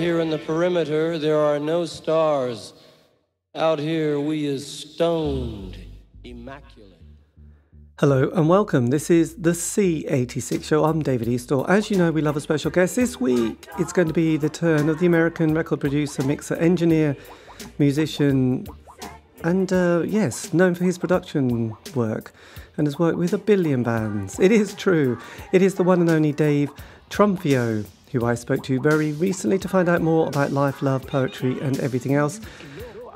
here in the perimeter, there are no stars. Out here, we is stoned, immaculate. Hello and welcome. This is the C86 show. I'm David Eastaugh. As you know, we love a special guest. This week, it's going to be the turn of the American record producer, mixer, engineer, musician, and uh, yes, known for his production work and has worked with a billion bands. It is true. It is the one and only Dave Trumfio, who I spoke to very recently to find out more about life, love, poetry, and everything else.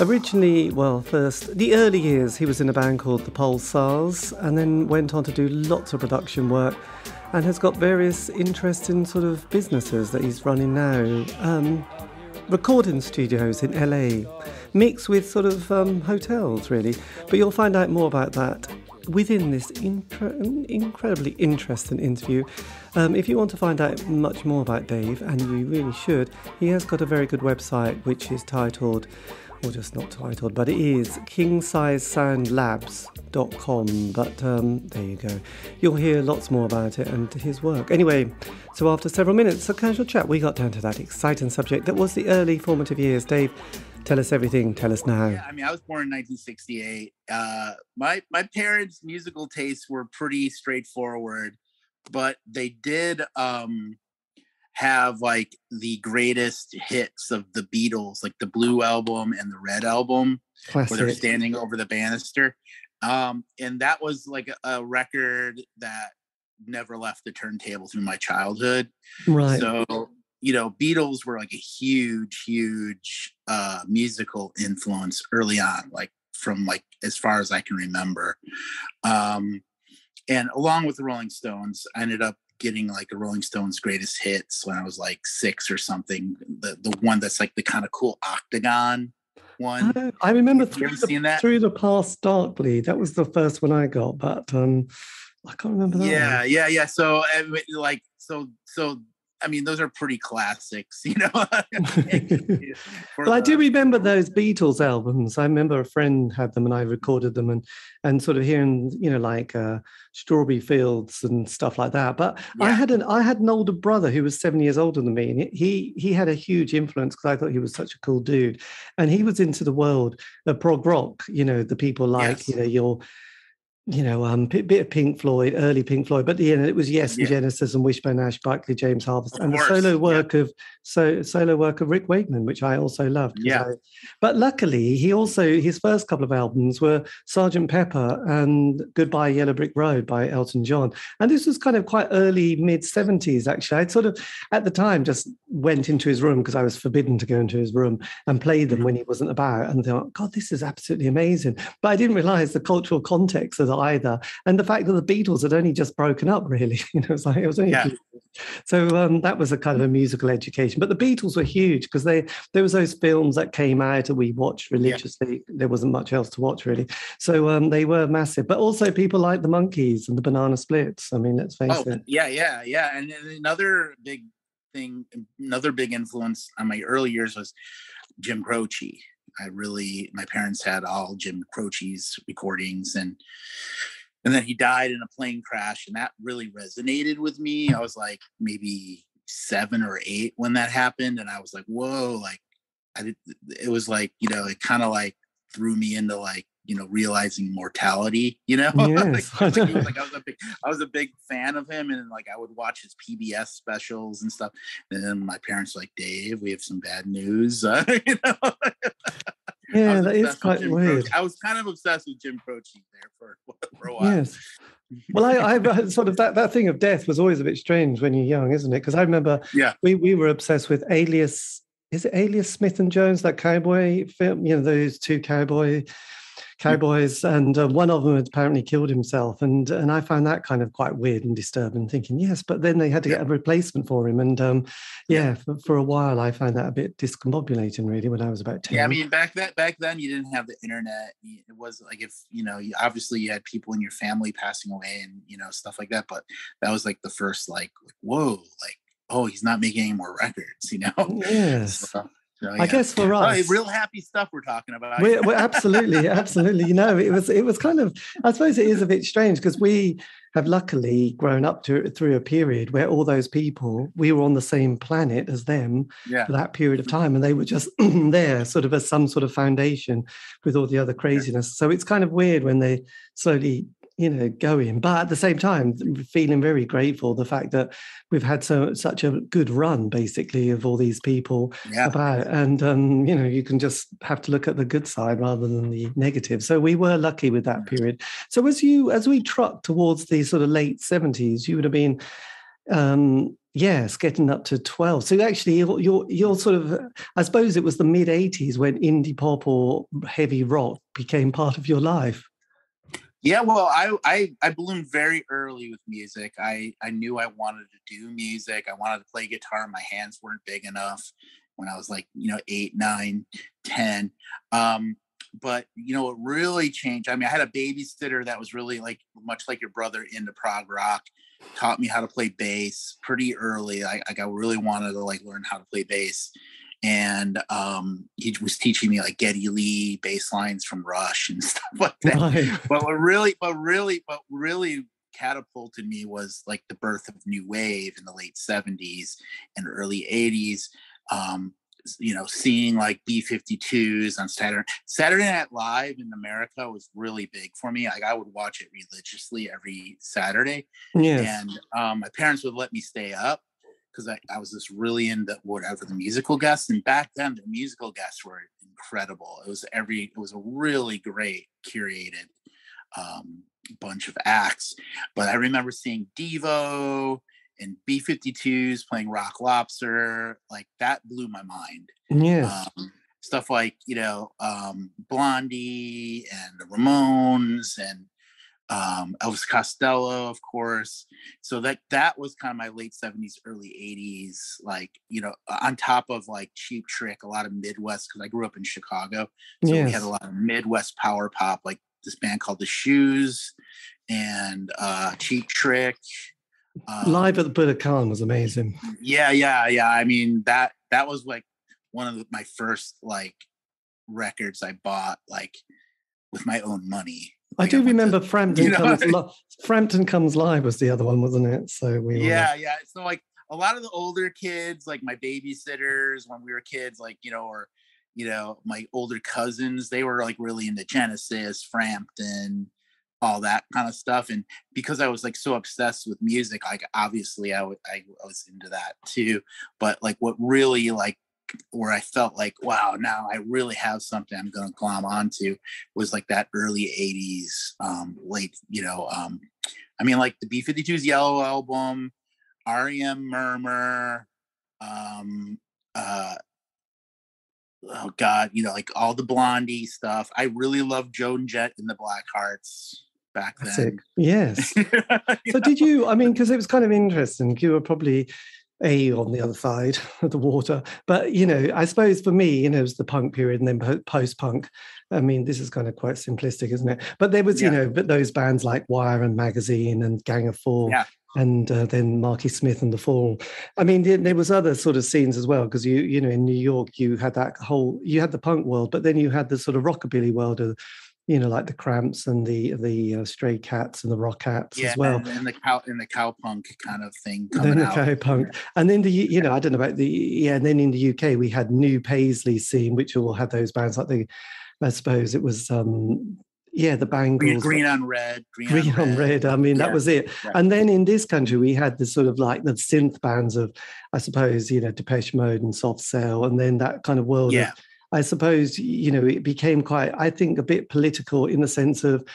Originally, well, first, the early years, he was in a band called the Pulsars and then went on to do lots of production work and has got various interesting sort of businesses that he's running now. Um, recording studios in LA, mixed with sort of um, hotels, really. But you'll find out more about that within this incredibly interesting interview. Um, if you want to find out much more about Dave, and you really should, he has got a very good website which is titled or just not titled, but it is kingsizesoundlabs.com. But um, there you go. You'll hear lots more about it and his work. Anyway, so after several minutes of casual chat, we got down to that exciting subject that was the early formative years. Dave, tell us everything. Tell us now. Yeah, I mean, I was born in 1968. Uh, my my parents' musical tastes were pretty straightforward, but they did. Um, have like the greatest hits of the Beatles, like the Blue album and the Red album, Classic. where they're standing over the banister. Um, and that was like a, record that never left the turntable through my childhood. Right. So, you know, Beatles were like a huge, huge uh, musical influence early on, like from like as far as I can remember. Um, and along with the Rolling Stones, I ended up getting like a Rolling Stones greatest hits when I was like six or something. The the one that's like the kind of cool octagon one. I, I remember through the, through the past darkly. That was the first one I got, but um, I can't remember that. Yeah, one. yeah, yeah. So like so so I mean, those are pretty classics, you know. well, I do remember those Beatles albums. I remember a friend had them, and I recorded them, and and sort of hearing, you know, like uh, Strawberry Fields and stuff like that. But yeah. I had an I had an older brother who was seven years older than me, and he he had a huge influence because I thought he was such a cool dude, and he was into the world of prog rock. You know, the people like yes. you know your you know, um, bit, bit of Pink Floyd, early Pink Floyd, but yeah, it was Yes yeah. and Genesis and Wishbone Ash, Barclay, James Harvest, of and course. the solo work yeah. of so solo work of Rick Wakeman, which I also loved. Yeah. I, but luckily, he also his first couple of albums were Sergeant Pepper and Goodbye Yellow Brick Road by Elton John, and this was kind of quite early mid seventies. Actually, I sort of at the time just went into his room because I was forbidden to go into his room and play them mm-hmm. when he wasn't about, and thought, God, this is absolutely amazing. But I didn't realize the cultural context either. And the fact that the Beatles had only just broken up, really, you know, it was like it was only yeah. so um, that was a kind of a musical education. But the Beatles were huge because they there was those films that came out and we watched religiously. Yeah. There wasn't much else to watch really, so um, they were massive. But also people like the Monkees and the Banana Splits. I mean, let's face oh, it. Yeah, yeah, yeah. And another big thing, another big influence on my early years was Jim Croce. I really, my parents had all Jim Croce's recordings and and then he died in a plane crash and that really resonated with me. I was like maybe seven or eight when that happened. And I was like, whoa, like I did, it was like, you know, it kind of like threw me into like you know realizing mortality you know yes. like, like, I, was a big I was a big fan of him and like I would watch his PBS specials and stuff and then my parents were like Dave we have some bad news uh, you know yeah that is quite weird Croce. I was kind of obsessed with Jim Croce there for, for a while yes well, I, I sort of that, that thing of death was always a bit strange when you're young, isn't it? Because I remember yeah. we, we were obsessed with Alias. Is it Alias Smith and Jones, that cowboy film? You know, those two cowboy cowboys, and uh, one of them had apparently killed himself, and and I found that kind of quite weird and disturbing. Thinking, yes, but then they had to get a replacement for him, and um, yeah, for, for, a while I found that a bit discombobulating, really, when I was about ten. Yeah, I mean, back that back then you didn't have the internet. It was like if you know, you, obviously you had people in your family passing away and you know stuff like that, but that was like the first like, like whoa, like oh, he's not making any more records, you know? Yes. So, So, I guess for Oh, us, real happy stuff we're talking about. we're, we're absolutely, absolutely. You know, it was it was kind of. I suppose it is a bit strange because we have luckily grown up to through a period where all those people we were on the same planet as them yeah. for that period of mm-hmm. time, and they were just there, sort of as some sort of foundation with all the other craziness. So it's kind of weird when they slowly you know going. But at the same time feeling very grateful the fact that we've had so such a good run basically of all these people Yeah. about. And um you know you can just have to look at the good side rather than the negative. So we were lucky with that period. So as you as we truck towards the sort of late 70s you would have been um yes getting up to 12 so actually you're you're, you're sort of i suppose it was the mid 80s when indie pop or heavy rock became part of your life Yeah, well, I, I I bloomed very early with music. I I knew I wanted to do music. I wanted to play guitar. My hands weren't big enough when I was like you know eight, nine, ten. Um, but you know, it really changed. I mean, I had a babysitter that was really like much like your brother into prog rock. Taught me how to play bass pretty early. I like I really wanted to like learn how to play bass and um, he was teaching me like Geddy Lee bass lines from Rush and stuff like that. Right. But what really, but really, what really catapulted me was like the birth of new wave in the late '70s and early '80s. Um, you know, seeing like B52s on Saturday Saturday Night Live in America was really big for me. Like I would watch it religiously every Saturday, yes and um, my parents would let me stay up because I, I was just really into whatever the musical guests. And back then, the musical guests were incredible. It was every, it was a really great curated um, bunch of acts. But I remember seeing Devo and B52s playing Rock Lobster. Like that blew my mind. yeah Um, stuff like, you know, um, Blondie and the Ramones and um, Elvis Costello, of course. So that that was kind of my late seventies, early eighties. Like you know, on top of like Cheap Trick, a lot of Midwest because I grew up in Chicago, so we had a lot of Midwest power pop, like this band called The Shoes and uh, Cheap Trick. Um, live at the Budokan was amazing yeah, yeah, yeah. I mean that that was like one of the, my first like records I bought like with my own money. I do to- remember Frampton you know, comes li- Frampton comes live was the other one, wasn't it? So we were- yeah yeah so like a lot of the older kids like my babysitters when we were kids like you know or you know my older cousins they were like really into genesis frampton all that kind of stuff and because i was like so obsessed with music like obviously i, w- I I was into that too but like what really like where i felt like wow now i really have something i'm gonna glom onto was like that early 80s um late you know um i mean like the b-52's yellow album REM Murmur, um, uh, oh God, you know, like all the Blondie stuff. I really loved Joan Jett and the Black Hearts back That's then. it. Yes. So did you? I mean, because it was kind of interesting. You were probably a on the other side of the water, but you know, I suppose for me, you know, it was the punk period and then post punk. I mean, this is kind of quite simplistic, isn't it? But there was, you know, but those bands like Wire and Magazine and Gang of Four. Yeah. And uh, then Marky Smith and the Fall. I mean, there, there was other sort of scenes as well because you, you know, in New York, you had that whole, you had the punk world, but then you had the sort of rockabilly world of, you know, like the Cramps and the the uh, Stray Cats and the Rockettes yeah, as well. and, and the cow and the cowpunk kind of thing then the cowpunk, and then the you know I don't know about the yeah, and then in the UK we had New Paisley scene, which all had those bands like the I suppose it was um yeah the Green, Bangles, green on red, green, Green on red. I mean that was it. yeah. And then in this country we had the sort of like the synth bands of I suppose you know Depeche Mode and Soft Cell, and then that kind of world. Yeah. Of, I suppose you know it became quite I think a bit political in the sense of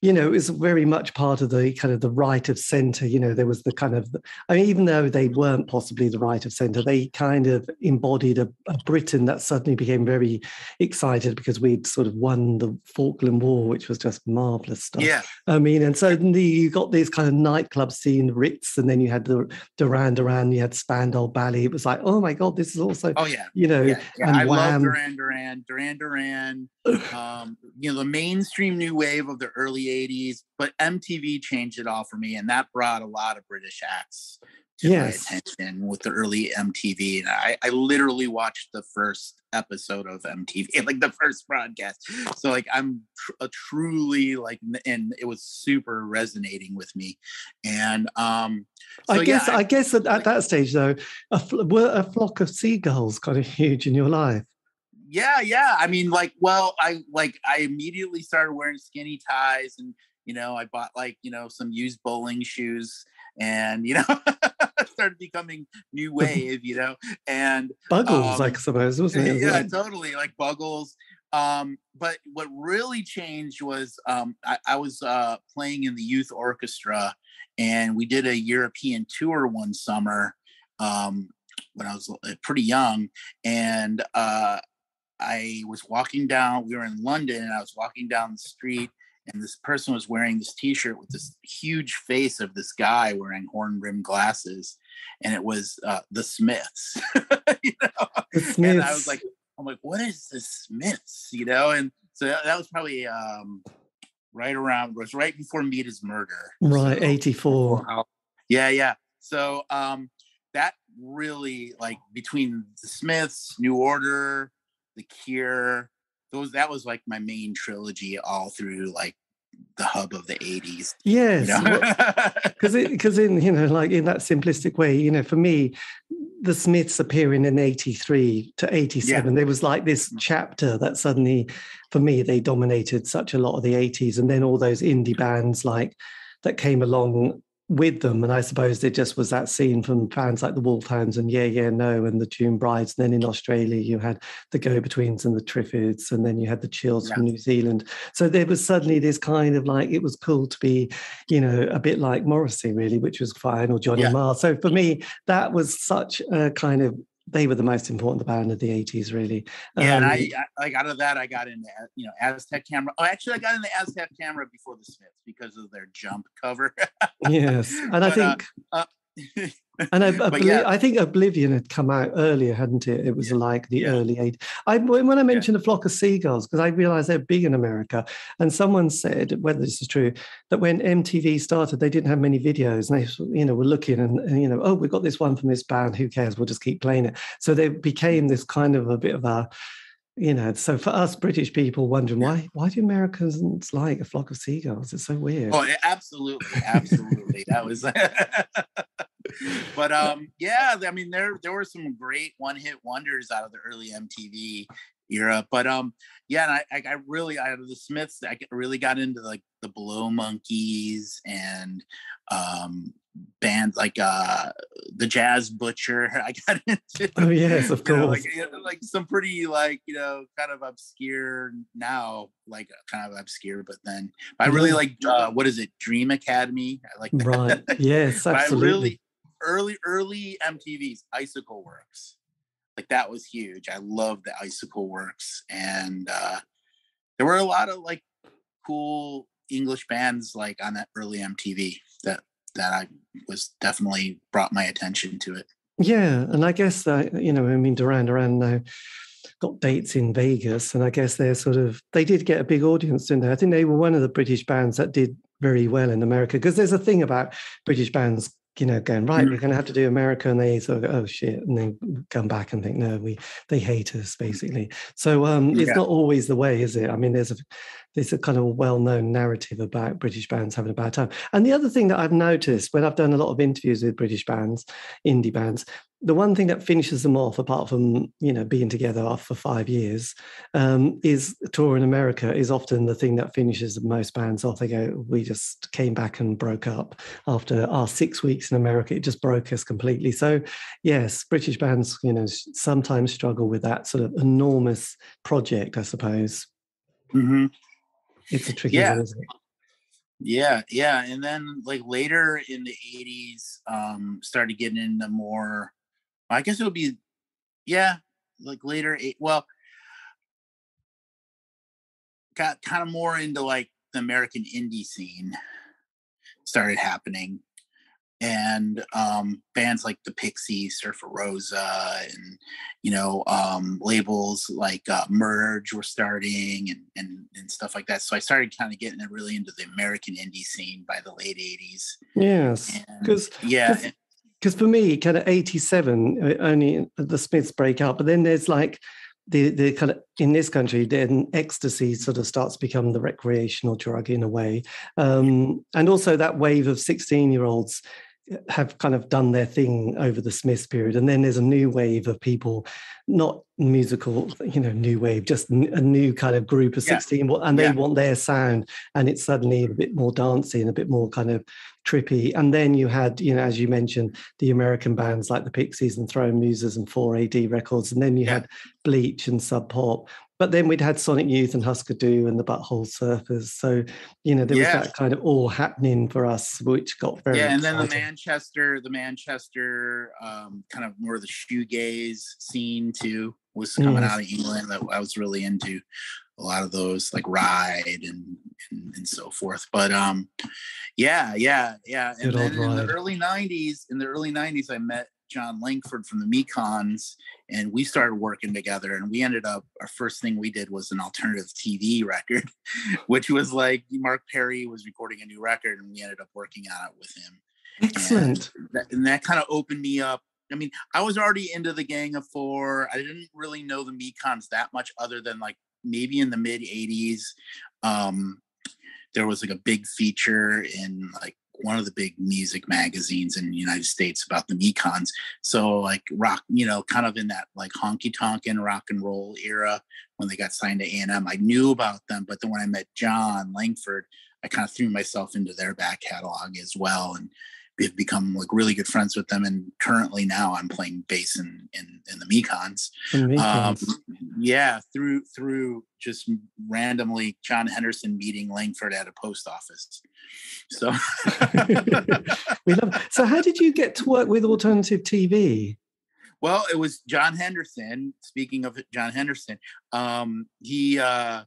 you know, it was very much part of the kind of the right of centre. You know, there was the kind of, I mean, even though they weren't possibly the right of centre, they kind of embodied a, a Britain that suddenly became very excited because we'd sort of won the Falkland War, which was just marvelous stuff. Yeah, I mean, and suddenly you got this kind of nightclub scene, Blitz, and then you had the Duran Duran, you had Spandau Ballet. It was like, oh my God, this is also, oh yeah. you know, Yeah, yeah. I love Wham. Duran Duran, Duran Duran. Um, you know, the mainstream new wave of the early '80s, but MTV changed it all for me, and that brought a lot of British acts to Yes. my attention with the early MTV. And I, I literally watched the first episode of MTV, like the first broadcast. So like I'm tr- a truly like, and it was super resonating with me. And um, so, I yeah, guess I- I guess at, at that stage though, a fl- were a flock of seagulls kind of huge in your life. Yeah yeah i mean like well i like i immediately started wearing skinny ties and you know i bought like you know some used bowling shoes and you know started becoming new wave you know and Buggles, I Um, suppose, wasn't it? It yeah like- totally like buggles um but what really changed was um i, I was uh playing in the youth orchestra and we did a european tour one summer um when i was uh, pretty young and uh i was walking down we were in london and i was walking down the street and this person was wearing this t-shirt with this huge face of this guy wearing horn rimmed glasses and it was uh the smiths you know the and I was like, I'm like, what is the Smiths? You know, and so that, that was probably um right around was right before Meat Is Murder. right, So- 84. yeah, yeah. So um that really like between the Smiths, New Order, The Cure, those that was like my main trilogy all through like the hub of the 80s. Yes. You know? because because in you know like in that simplistic way you know for me the smiths appearing in 83 to 87 there was like this mm. chapter that suddenly for me they dominated such a lot of the 80s and then all those indie bands like that came along with them and i suppose there just was that scene from bands like the wolfhounds and yeah yeah no and the June brides and then in australia you had the go-betweens and the triffids and then you had the chills from new zealand so there was suddenly this kind of like it was cool to be you know, a bit like Morrissey, really, which was fine, or Johnny Yeah. Marr. So for me, that was such a kind of they were the most important band of the 80s, really. Yeah, and Um, I, I like out of that I got into uh, you know Aztec camera. Oh, actually, I got into Aztec camera before the Smiths because of their jump cover. yes, and I But, uh, think uh, and I, Obli- yeah. I think Oblivious had come out earlier, hadn't it? It was Yeah, like the yeah. early 80s. I when I mentioned a flock of seagulls because I realized they're big in America, and someone said whether this is true that when MTV started, they didn't have many videos, and they you know were looking and, and you know oh we've got this one from this band, who cares? We'll just keep playing it. So they became this kind of a bit of a you know so for us british people wondering why why do americans like a flock of seagulls it's so weird oh, absolutely, absolutely. that was. but um, yeah, I mean, there there were some great one hit wonders out of the early MTV era. But um, yeah, and I I, I really out of the Smiths, I really got into like the Blow Monkeys and um bands like uh the Jazz Butcher. I got into. Oh, yes, of you know, course. like, like some pretty like you know kind of obscure now, like kind of obscure, but then I really like uh, what is it, Dream Academy? I like that. right yes But I absolutely really early early MTV's Icicle Works. Like that was huge. I love the Icicle Works, and uh, there were a lot of like cool English bands like on that early MTV that that I was definitely brought my attention to it. Yeah, and I guess that you know, I mean, Duran Duran now got dates in Vegas, and I guess they're sort of they did get a big audience, didn't they? I think they were one of the British bands that did very well in America because there's a thing about British bands, you know, going right, Mm. we're going to have to do America, and they sort of go, oh shit, and then come back and think, no, we they hate us basically. So um, it's Yeah. not always the way, is it? I mean, there's a there's a kind of well-known narrative about British bands having a bad time. And the other thing that I've noticed when I've done a lot of interviews with British bands, indie bands, the one thing that finishes them off, apart from you know being together for five years, um, is tour in America is often the thing that finishes most bands off. They go, "We just came back and broke up after our six weeks in America. It just broke us completely." So, yes, British bands, you know, sometimes struggle with that sort of enormous project. I suppose Mm-hmm. it's a tricky Yeah. one, isn't it? Yeah, yeah. And then like later in the 80s, um, started getting into more I guess it would be yeah, like later eight well got kind of more into like the American indie scene started happening. And um bands like the Pixies, Surfer Rosa, and you know, um labels like uh Merge were starting and and and stuff like that. So I started kind of getting really into the American indie scene by the late 80s. Yes, because yeah, 'cause- because for me, kind of 87, uh, only the Smiths break up, but then there's like the the kind of in this country, then ecstasy sort of starts to become the recreational drug in a way, um, and also that wave of 16 year olds have kind of done their thing over the Smiths period, and then there's a new wave of people, not musical, you know, new wave, just a new kind of group of 16, yeah. and they yeah. want their sound, and it's suddenly a bit more dancey and a bit more kind of trippy. And then you had, you know, as you mentioned, the American bands like the Pixies and Throwing Muses and 4AD Records, and then you yeah. had Bleach and Sub Pop but then we'd had Sonic Youth and Husker Du and the Butthole Surfers. So, you know, there was that kind of all happening for us, which got very Yeah, and exciting. then the Manchester, the Manchester um, kind of more of the shoegaze scene too was coming out of England that I was really into a lot of those like ride and and, and so forth. But um yeah, yeah, yeah. And Good then in the early 90s, in the early 90s, I met Jon Langford from the Mekons, and we started working together. And we ended up our first thing we did was an alternative TV record, which was like Mark Perry was recording a new record, and we ended up working on it with him. Excellent. And that, and that kind of opened me up. I mean, I was already into the Gang of Four. I didn't really know the Mekons that much, other than like maybe in the mid '80s. Um, there was like a big feature in like one of the big music magazines in the United States about the Mekons. So like rock, you know, kind of in that like honky tonk and rock and roll era when they got signed to A&M. I knew about them, but then when I met Jon Langford, I kind of threw myself into their back catalog as well. And we've become like really good friends with them. And currently now I'm playing bass in in, in the Mekons. Um, yeah, through through just randomly John Henderson meeting Langford at a post office. So we love. So how did you get to work with alternative TV? Well, it was John Henderson. Speaking of John Henderson, um, he uh,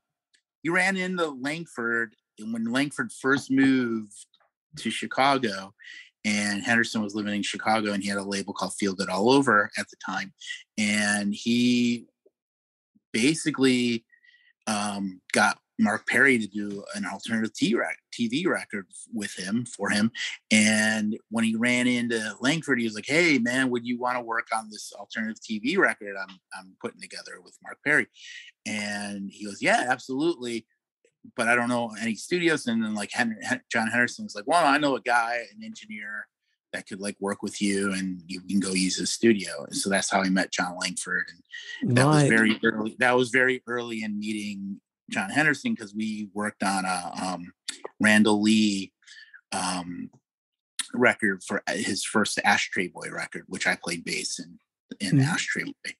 he ran into Langford when Langford first moved to Chicago and Henderson was living in Chicago and he had a label called Feel Good All Over at the time. And he basically um, got Mark Perry to do an alternative TV record with him for him. And when he ran into Langford, he was like, Hey man, would you want to work on this alternative TV record I'm, I'm putting together with Mark Perry? And he goes, Yeah, absolutely but I don't know any studios. And then like Henry, John Henderson was like, well, I know a guy, an engineer that could like work with you and you can go use his studio. And so that's how I met Jon Langford. And that right. was very early. That was very early in meeting John Henderson because we worked on a um, Randall Lee um, record for uh, his first Ashtray Boy record, which I played bass in in mm. Ashtray Boy.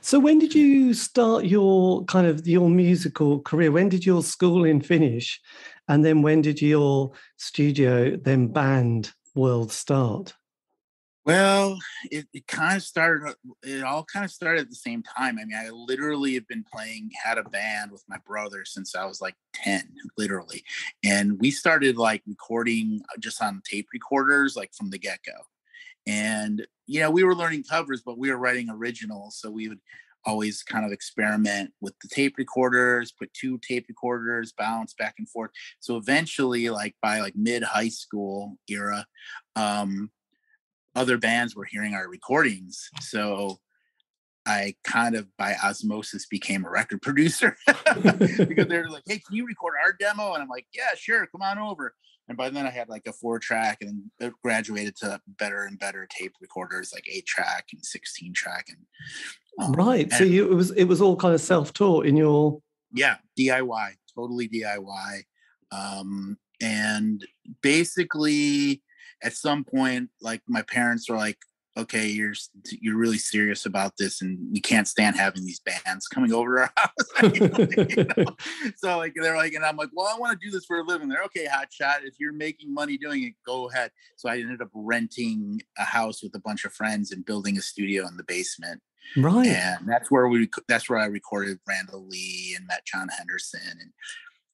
So when did you start your kind of your musical career? When did your schooling finish? And then when did your studio then band world start? Well, it, it kind of started, it all kind of started at the same time. I mean, I literally have been playing, had a band with my brother since I was like 10, literally. And we started like recording uh, just on tape recorders, like from the get go and you know we were learning covers but we were writing originals so we would always kind of experiment with the tape recorders put two tape recorders bounce back and forth so eventually like by like mid high school era um other bands were hearing our recordings so I kind of by osmosis became a record producer because they're like, "Hey, can you record our demo?" And I'm like, "Yeah, sure, come on over." And by then I had like a four track and it graduated to better and better tape recorders like eight track and 16 track and um, right. And so you it was it was all kind of self-taught in your yeah, DIY, totally DIY. Um and basically at some point like my parents were like okay, you're you're really serious about this, and we can't stand having these bands coming over our house. you know? So like they're like, and I'm like, well, I want to do this for a living. They're okay, hot shot. If you're making money doing it, go ahead. So I ended up renting a house with a bunch of friends and building a studio in the basement. Right. And that's where we that's where I recorded Randall Lee and met John Henderson and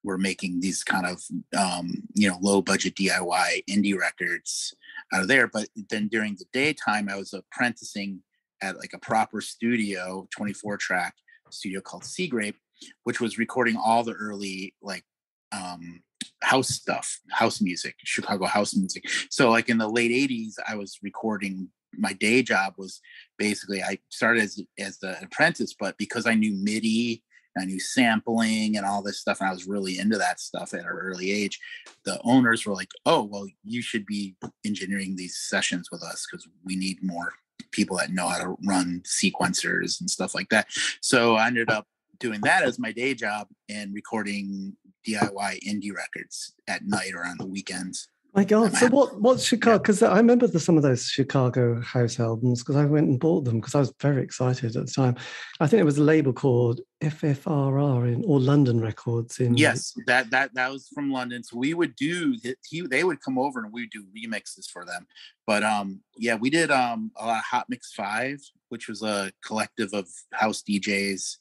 we're making these kind of um, you know low budget DIY indie records out of there. But then during the daytime, I was apprenticing at like a proper studio, 24 track studio called Sea Grape, which was recording all the early like um, house stuff, house music, Chicago house music. So like in the late 80s, I was recording my day job was basically I started as as the apprentice, but because I knew MIDI, I knew sampling and all this stuff, and I was really into that stuff at an early age. The owners were like, "Oh, well, you should be engineering these sessions with us because we need more people that know how to run sequencers and stuff like that." So I ended up doing that as my day job and recording DIY indie records at night or on the weekends. My God! So what? What's Chicago? Because I remember the, some of those Chicago house albums because I went and bought them because I was very excited at the time. I think it was a label called FFRR in or London Records in. Yes, that that that was from London. So we would do he they would come over and we would do remixes for them. But um yeah, we did um a lot of Hot Mix Five, which was a collective of house DJs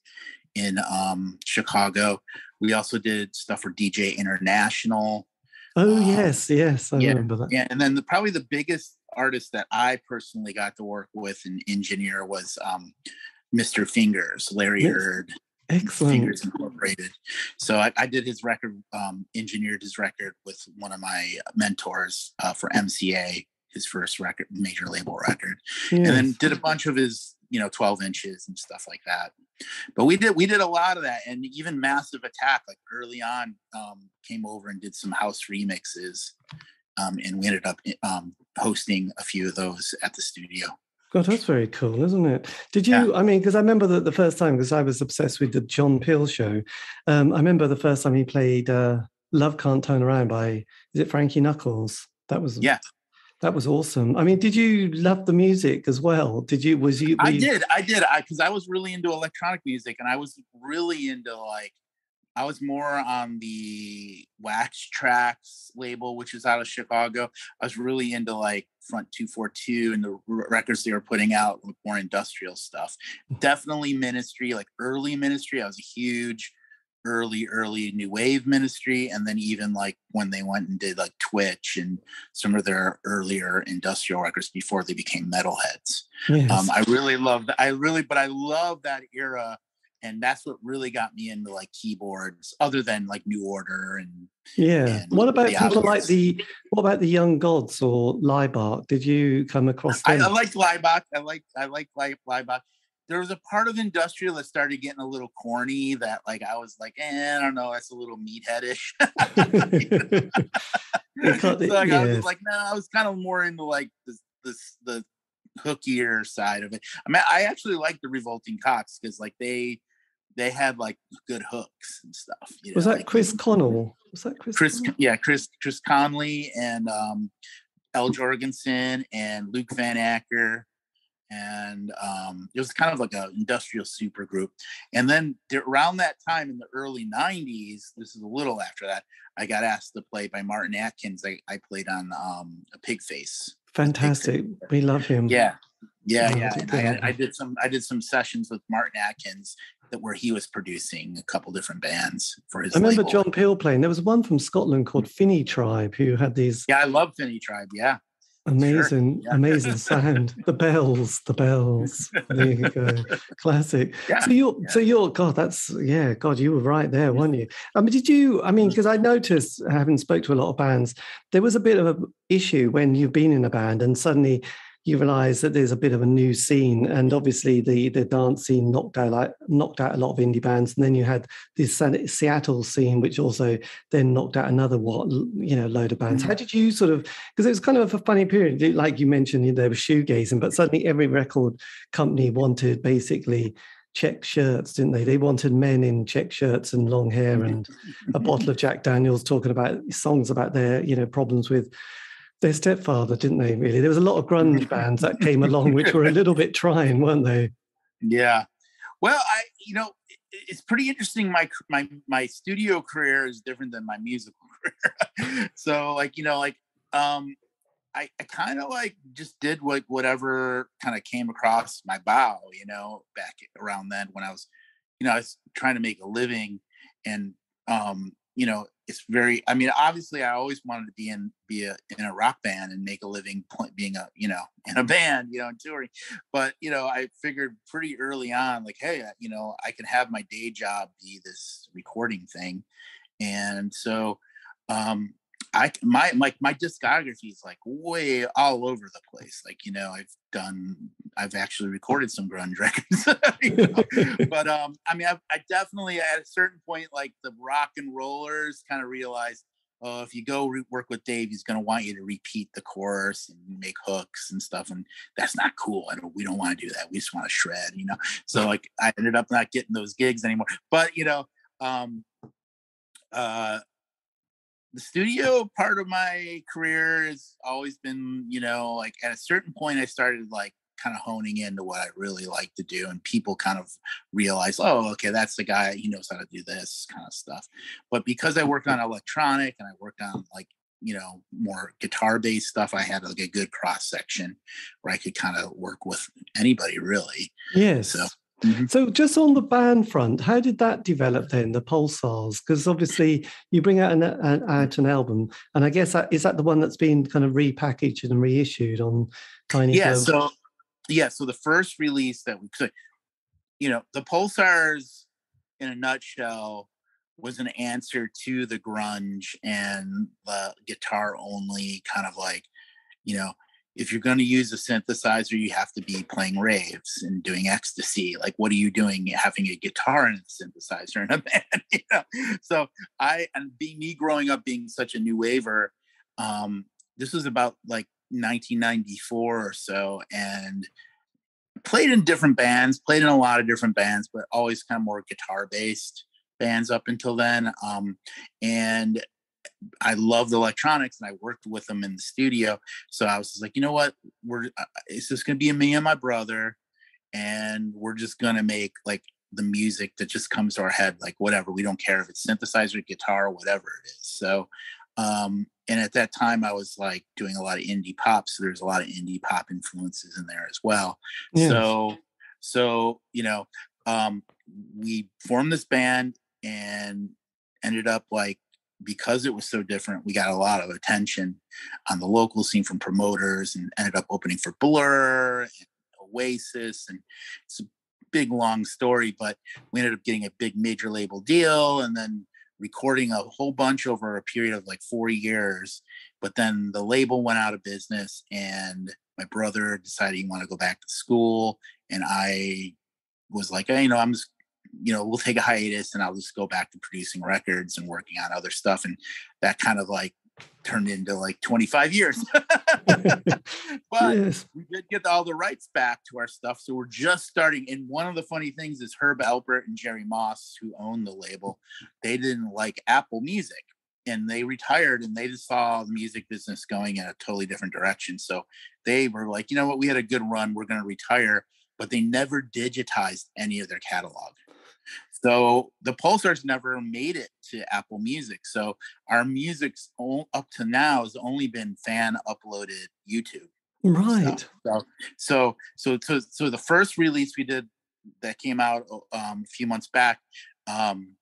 in um Chicago. We also did stuff for DJ International Oh um, yes, yes, I yeah, remember that. Yeah, and then the, probably the biggest artist that I personally got to work with and engineer was um, Mr. Fingers, Larry yes. Heard. Excellent. Fingers Incorporated. So I, I did his record, um, engineered his record with one of my mentors uh, for MCA, his first record, major label record, yes. and then did a bunch of his, you know, 12 inches and stuff like that but we did we did a lot of that and even massive attack like early on um, came over and did some house remixes um, and we ended up um, hosting a few of those at the studio God, that's very cool, isn't it? Did you? Yeah. I mean, because I remember that the first time, because I was obsessed with the John Peel show. Um, I remember the first time he played uh, "Love Can't Turn Around" by is it Frankie Knuckles? That was yeah, that was awesome. I mean, did you love the music as well? Did you? Was you? I you... did. I did. I because I was really into electronic music, and I was really into like I was more on the Wax Trax label, which is out of Chicago. I was really into like Front 242 and the records they were putting out, more industrial stuff. Mm. Definitely Ministry, like early Ministry. I was a huge early early new wave ministry and then even like when they went and did like twitch and some of their earlier industrial records before they became metalheads. Yes. um, i really love that i really but i love that era and that's what really got me into like keyboards other than like new order and yeah. and what about people like the what about the young gods or Laibach? Did you come across them? I, I like Laibach i like i like Laibach there was a part of industrial that started getting a little corny that like I was like, eh, I don't know, that's a little meatheadish. so like, yes. I was like, no, I was kind of more into like this, this the hookier side of it. I mean, I actually like the revolting cocks because like they they had like good hooks and stuff. You know? Was that like, Chris Connell? Was that Chris? Chris, Connell? yeah, Chris Chris Connelly and um, Al Jourgensen and Luke Van Acker and um, it was kind of like an industrial super group. And then around that time in the early 90s, this is a little after that, I got asked to play by Martin Atkins. I, I played on um, a Pigface. Fantastic. We love him. Yeah. Yeah, yeah. I, I, did some I did some sessions with Martin Atkins that where he was producing a couple different bands for his. I remember label. John Peel playing. There was one from Scotland called Fini Tribe who had these. Yeah, I love Fini Tribe. Yeah, Amazing, sure. yeah. amazing sound. the bells, the bells. There you go. Classic. Yeah. So you're, yeah. so you're, God, that's, yeah, God, you were right there, weren't you? I mean, did you, I mean, mm-hmm. because I noticed, having spoke to a lot of bands, there was a bit of an issue when you've been in a band and suddenly you realize that there's a bit of a new scene and obviously the the dance scene knocked out like knocked out a lot of indie bands and then you had this seattle scene which also then knocked out another what you know load of bands how mm-hmm. did you sort of because it was kind of a funny period like you mentioned you know, there was shoegazing but suddenly every record company wanted basically check shirts, didn't they? They wanted men in check shirts and long hair mm-hmm. and a bottle of Jack Daniels talking about songs about their, you know, problems with their stepfather, didn't they? Really, there was a lot of grunge bands that came along, which were a little bit trying, weren't they? Yeah. Well, I, you know, it's pretty interesting. My my my studio career is different than my musical career. so, like, you know, like, um, I, I kind of like just did what whatever kind of came across my bow, you know, back around then when I was, you know, I was trying to make a living, and um, you know, it's very i mean obviously i always wanted to be in be a, in a rock band and make a living point being a you know in a band you know touring. But you know i figured pretty early on like hey you know i can have my day job be this recording thing. And so um, I my like my discography is like way all over the place. Like you know, I've done, I've actually recorded some grunge records. but um, I mean, I, I definitely at a certain point, like the rock and rollers, kind of realized, oh, if you go re- work with Dave, he's going to want you to repeat the chorus and make hooks and stuff, and that's not cool. I don't, we don't want to do that. We just want to shred, you know. So like, I ended up not getting those gigs anymore. But you know, um, uh the studio part of my career has always been, you know, like at a certain point, I started like kind of honing into what I really like to do, and people kind of realize, oh, okay, that's the guy. He knows how to do this kind of stuff. But because I worked on mm-hmm. electronic and I worked on like you know more guitar based stuff i had like a good cross section where i could kind of work with anybody really yes so Mm-hmm. So, just on the band front, how did that develop then, the Pulsars? Because obviously, you bring out an, an, out an album, and I guess that, is that the one that's been kind of repackaged and reissued on Tiny. Yeah. So, yeah. So the first release that we, so, you know, the Pulsars, in a nutshell, was an answer to the grunge and the guitar only kind of like, you know, if you're going to use a synthesizer, you have to be playing raves and doing ecstasy. Like, what are you doing having a guitar and a synthesizer in a band? you know? So I, and being me growing up being such a new waver, um, this was about like 1994 or so, and played in different bands, played in a lot of different bands, but always kind of more guitar based bands up until then. Um, and I loved electronics and I worked with them in the studio. So I was like, you know what? We're uh, it's just gonna be me and my brother, and we're just gonna make like the music that just comes to our head, like whatever. We don't care if it's synthesizer, guitar, whatever it is. So um, and at that time I was like doing a lot of indie pop, so there's a lot of indie pop influences in there as well. Yes. So so you know, um, we formed this band and ended up like because it was so different, we got a lot of attention on the local scene from promoters and ended up opening for Blur and Oasis. And it's a big, long story, but we ended up getting a big major label deal and then recording a whole bunch over a period of like four years. But then the label went out of business and my brother decided he wanted to go back to school. And I was like, hey, you know, I'm just you know, we'll take a hiatus and I'll just go back to producing records and working on other stuff. And that kind of like turned into like 25 years. but yes. we did get all the rights back to our stuff. So we're just starting. And one of the funny things is Herb Alpert and Jerry Moss, who own the label, they didn't like Apple Music and they retired and they just saw the music business going in a totally different direction. So they were like, you know what, we had a good run. We're going to retire. But they never digitized any of their catalog. So the Pulsars never made it to Apple Music. So our music's up to now has only been fan uploaded YouTube. Right. So, so so so so the first release we did that came out um, a few months back um,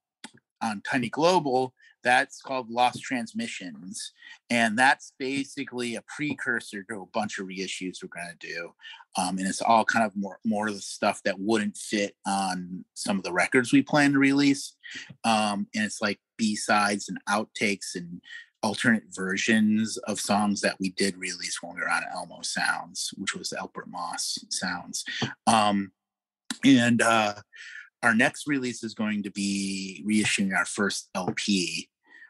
on Tiny Global that's called Lost Transmissions. And that's basically a precursor to a bunch of reissues we're going to do. Um, and it's all kind of more, more of the stuff that wouldn't fit on some of the records we plan to release. Um, and it's like B sides and outtakes and alternate versions of songs that we did release when we were on Almo Sounds, which was Alpert Moss Sounds. Um, and uh, our next release is going to be reissuing our first LP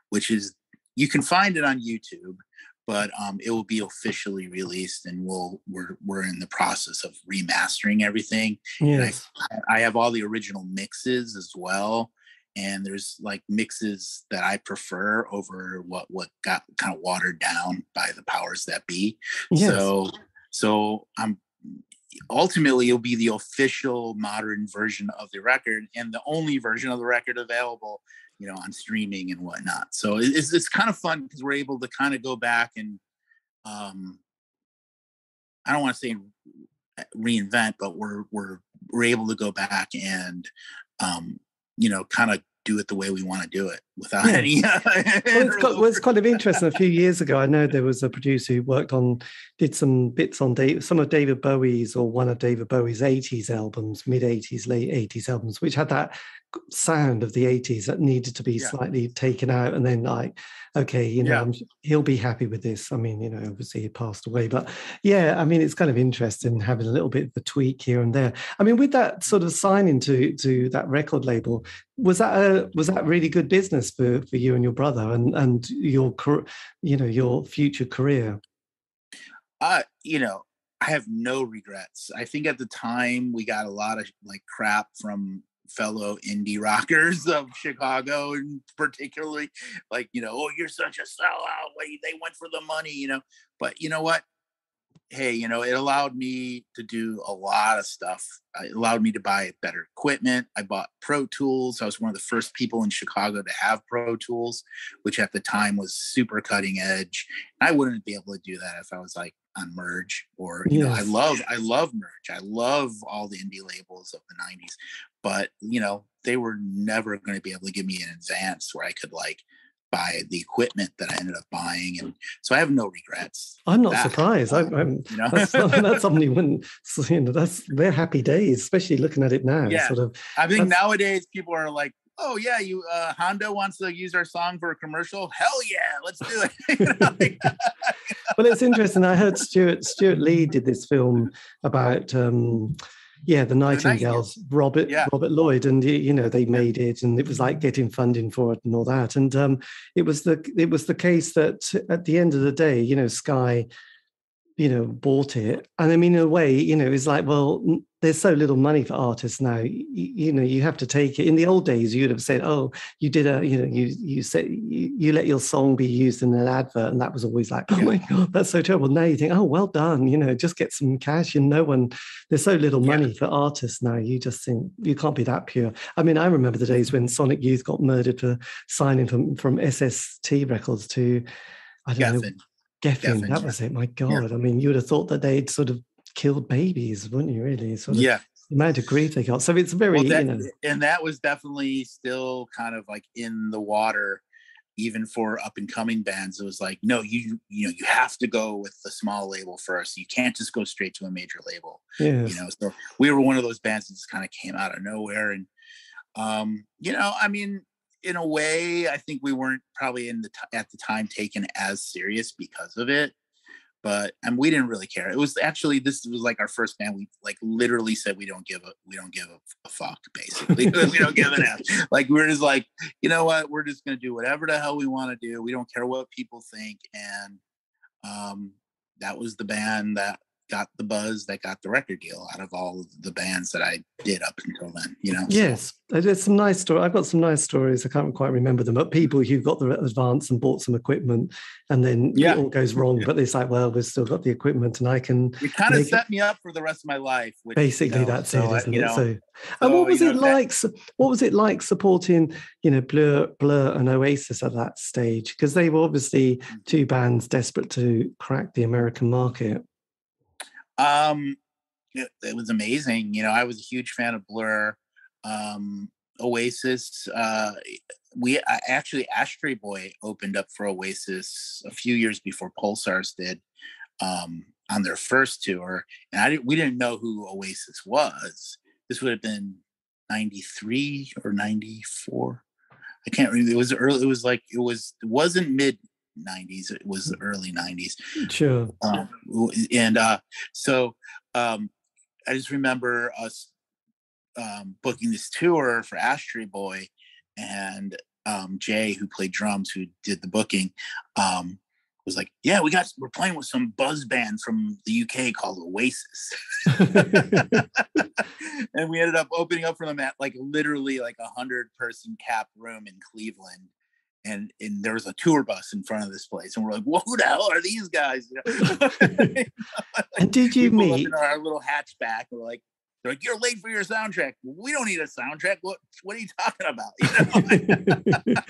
which is you can find it on YouTube, but um, it will be officially released, and we'll we're we're in the process of remastering everything. Yes. I, I have all the original mixes as well, and there's like mixes that I prefer over what what got kind of watered down by the powers that be. Yes. So so I'm ultimately it'll be the official modern version of the record and the only version of the record available you know, on streaming and whatnot. So it's it's kind of fun because we're able to kind of go back and um, I don't want to say reinvent, but we're we're we're able to go back and um, you know, kind of do it the way we want to do it without yeah. any. well, it's, got, well, it's kind of interesting. A few years ago, I know there was a producer who worked on, did some bits on Dave, some of David Bowie's or one of David Bowie's 80s albums, mid 80s, late 80s albums, which had that sound of the 80s that needed to be Yeah. slightly taken out and then like okay you know Yeah. He'll be happy with this i mean you know obviously he passed away but yeah i mean it's kind of interesting having a little bit of a tweak here and there i mean with that sort of signing to to that record label was that a was that really good business for for you and your brother and and your you know your future career uh you know i have no regrets i think at the time we got a lot of like crap from fellow indie rockers of chicago and particularly like you know oh you're such a sellout Wait, they went for the money you know? But you know what? Hey you know it allowed me to do a lot of stuff. It allowed me to buy better equipment. I bought pro tools. I was one of the first people in chicago to have pro tools which at the time was super cutting edge. I wouldn't be able to do that if i was like on merge or you know i love i love merge i love all the indie labels of the 90s but you know they were never going to be able to give me an advance where i could like buy the equipment that i ended up buying and so i have no regrets i'm not That- surprised I, i'm you know that's, something- that's something you wouldn't you know that's they're happy days especially looking at it now Yeah. sort of I think nowadays people are like, "Oh yeah, you uh, Honda wants to use our song for a commercial. Hell yeah, let's do it." You know, like- well, it's interesting. I heard Stewart Stewart Lee did this film about um yeah, the Nightingales, Robert Yeah. Robert Lloyd, and you know they made it, and it was like getting funding for it and all that. And um, it was the it was the case that at the end of the day, you know, Sky, you know, bought it, and I mean, in a way, you know, it's like, well, there's so little money for artists now. You, you know, you have to take it. In the old days, you'd have said, oh, you did a, you know, you you said you, you let your song be used in an advert, and that was always like, oh my god, that's so terrible. Now you think, oh, well done, you know, just get some cash, and no one, there's so little Yeah. money for artists now. You just think you can't be that pure. I mean, I remember the days when Sonic Youth got murdered for signing from from SST Records to, I don't know, Geffen. That was it. My God, I mean, you would have thought that they'd sort of killed babies, wouldn't you? Really, sort of Yeah, the amount of grief they got. So it's very, well, that, you know, and that was definitely still kind of like in the water, even for up and coming bands. It was like, no, you you know, you have to go with the small label first. You can't just go straight to a major label. you know so we were one of those bands that just kind of came out of nowhere and um you know i mean in a way i think we weren't probably in the t- at the time taken as serious because of it but and we didn't really care. It was actually this was like our first band we like literally said we don't give a we don't give a, a fuck basically. We don't give an f like we're just like you know what? We're just gonna do whatever the hell we want to do. We don't care what people think and um that was the band that got the buzz that got the record deal out of all of the bands that I did up until then, you know? Yes, there's some nice stories. I've got some nice stories. I can't quite remember them, but people who got the advance and bought some equipment, and then Yeah. it all goes wrong. But it's like, well, we've still got the equipment, and I can it kind of Make it- set me up for the rest of my life. Which, basically you know, that's so, it, isn't it? know, so, and so, what was it know, like? su- What was it like supporting, you know, Blur, Blur and Oasis at that stage? Because they were obviously Mm. two bands desperate to crack the American market. Um, it, it was amazing. You know, I was a huge fan of Blur, um, Oasis. Uh, we I, actually Ashtray Boy opened up for Oasis a few years before Pulsars did um, on their first tour, and I didn't. We didn't know who Oasis was. This would have been '93 or '94. I can't remember. It was early. It was like it was. It wasn't mid '90s. It was the early '90s Sure. um, and uh, so um, I just remember us um, booking this tour for Ashtray Boy, and um, Jay, who played drums, who did the booking, um, was like, "Yeah, we got we're playing with some buzz band from the UK called Oasis," and we ended up opening up for them at like literally like a hundred person cap room in Cleveland. And, and there was a tour bus in front of this place, and we're like, "Who the hell are these guys?" You know? and did you we pull up meet? in our little hatchback. We're like, they're like, you're late for your soundtrack. We don't need a soundtrack. What what are you talking about? You know?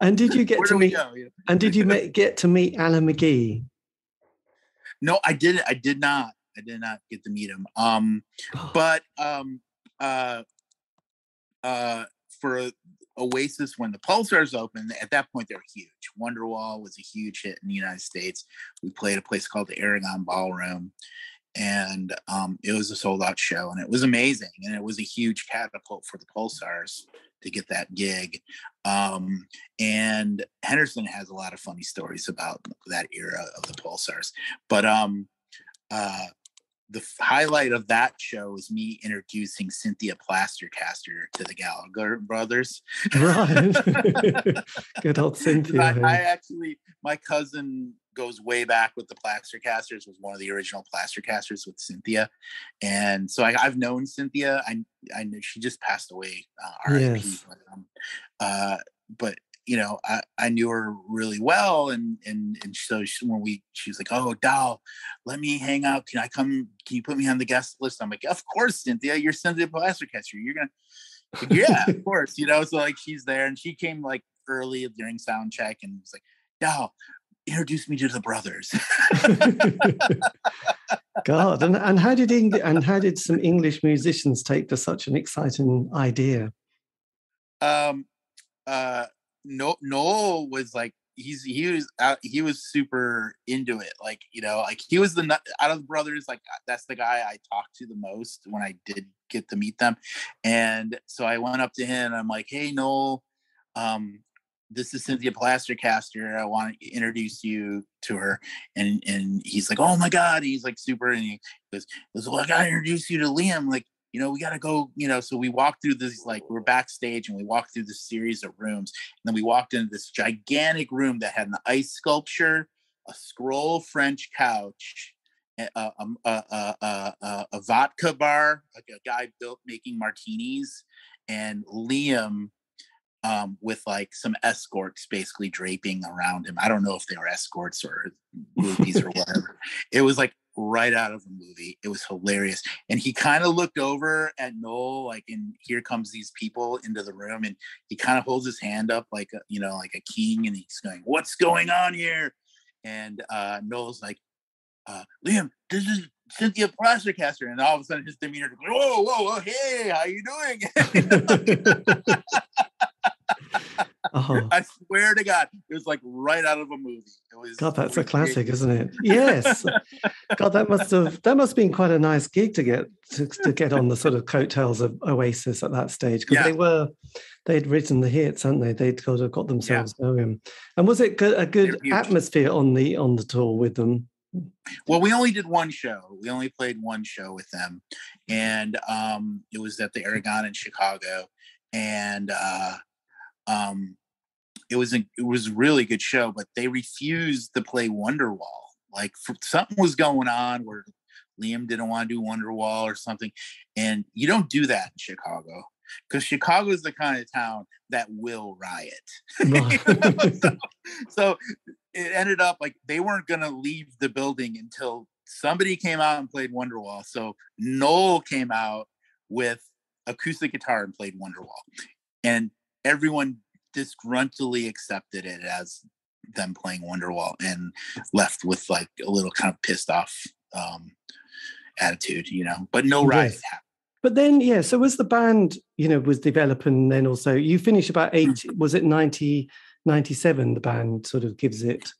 and did you get to meet? go? You know? And did you ma- get to meet Alan McGee? No, I didn't. I did not. I did not get to meet him. Um, but um, uh, uh, for Oasis, when the Pulsars opened, at that point they were huge. Wonderwall was a huge hit in the United States. We played a place called the Aragon Ballroom, and um, it was a sold out show, and it was amazing. And it was a huge catapult for the Pulsars to get that gig. Um, and Henderson has a lot of funny stories about that era of the Pulsars. But um, uh, the highlight of that show is me introducing Cynthia Plastercaster to the Gallagher brothers. Right. Good old Cynthia. I, I, actually, my cousin goes way back with the Plastercasters, was one of the original Plastercasters with Cynthia. And so I, have known Cynthia. I, I know she just passed away, uh, RIP. Yes. But, um, uh, but you know, I, I knew her really well. And, and, and so she, when we, she was like, Oh, Dal, let me hang out. Can I come? Can you put me on the guest list? I'm like, of course, Cynthia, you're Cynthia Plastercaster. You're going to, yeah, of course, you know, so like she's there and she came like early during sound check and was like, Dal, introduce me to the brothers. God, and, and how did Eng- and how did some English musicians take to such an exciting idea? Um, uh, no Noel was like he's he was out, he was super into it like you know like he was the out of the brothers like uh, that's the guy i talked to the most when i did get to meet them. And so i went up to him and i'm like hey noel um this is cynthia plastercaster. I want to introduce you to her. And and he's like oh my god. He's like super and he goes, well i gotta introduce you to liam. Like you know, we got to go, you know. So we walked through this, like, we're backstage and we walked through this series of rooms. And then we walked into this gigantic room that had an ice sculpture, a scroll French couch, a, a, a, a, a vodka bar, like a guy built making martinis, and Liam um, with like some escorts basically draping around him. I don't know if they were escorts or groupies or whatever. It was like right out of the movie. It was hilarious. And he kind of looked over at Noel, like, and here comes these people into the room, and he kind of holds his hand up like a, you know, like a king, and he's going, "What's going on here?" And uh, Noel's like, uh, "Liam, this is Cynthia Plastercaster," and all of a sudden his demeanor, "Whoa, whoa, whoa, hey, how you doing?" Oh. I swear to God, it was like right out of a movie. It was God, that's a classic, isn't it? Yes. God, that must have that must have been quite a nice gig to get to, to get on the sort of coattails of Oasis at that stage because yeah. they were they'd written the hits, hadn't they? They'd got, got themselves yeah. going. And was it a good atmosphere on the on the tour with them? Well, we only did one show. We only played one show with them, and um, it was at the Aragon in Chicago. And uh, um, it was a it was a really good show, but they refused to play Wonderwall. Like for, something was going on where Liam didn't want to do Wonderwall or something, and you don't do that in Chicago because Chicago is the kind of town that will riot. so, so it ended up like they weren't going to leave the building until somebody came out and played Wonderwall. So Noel came out with acoustic guitar and played Wonderwall, and everyone disgruntledly accepted it as them playing Wonderwall and left with like a little kind of pissed off um, attitude, you know. But no yes. happened. But then, yeah. So was the band, you know, was developing then also? You finish about eight. Mm. Was it 90, 97, The band sort of gives it.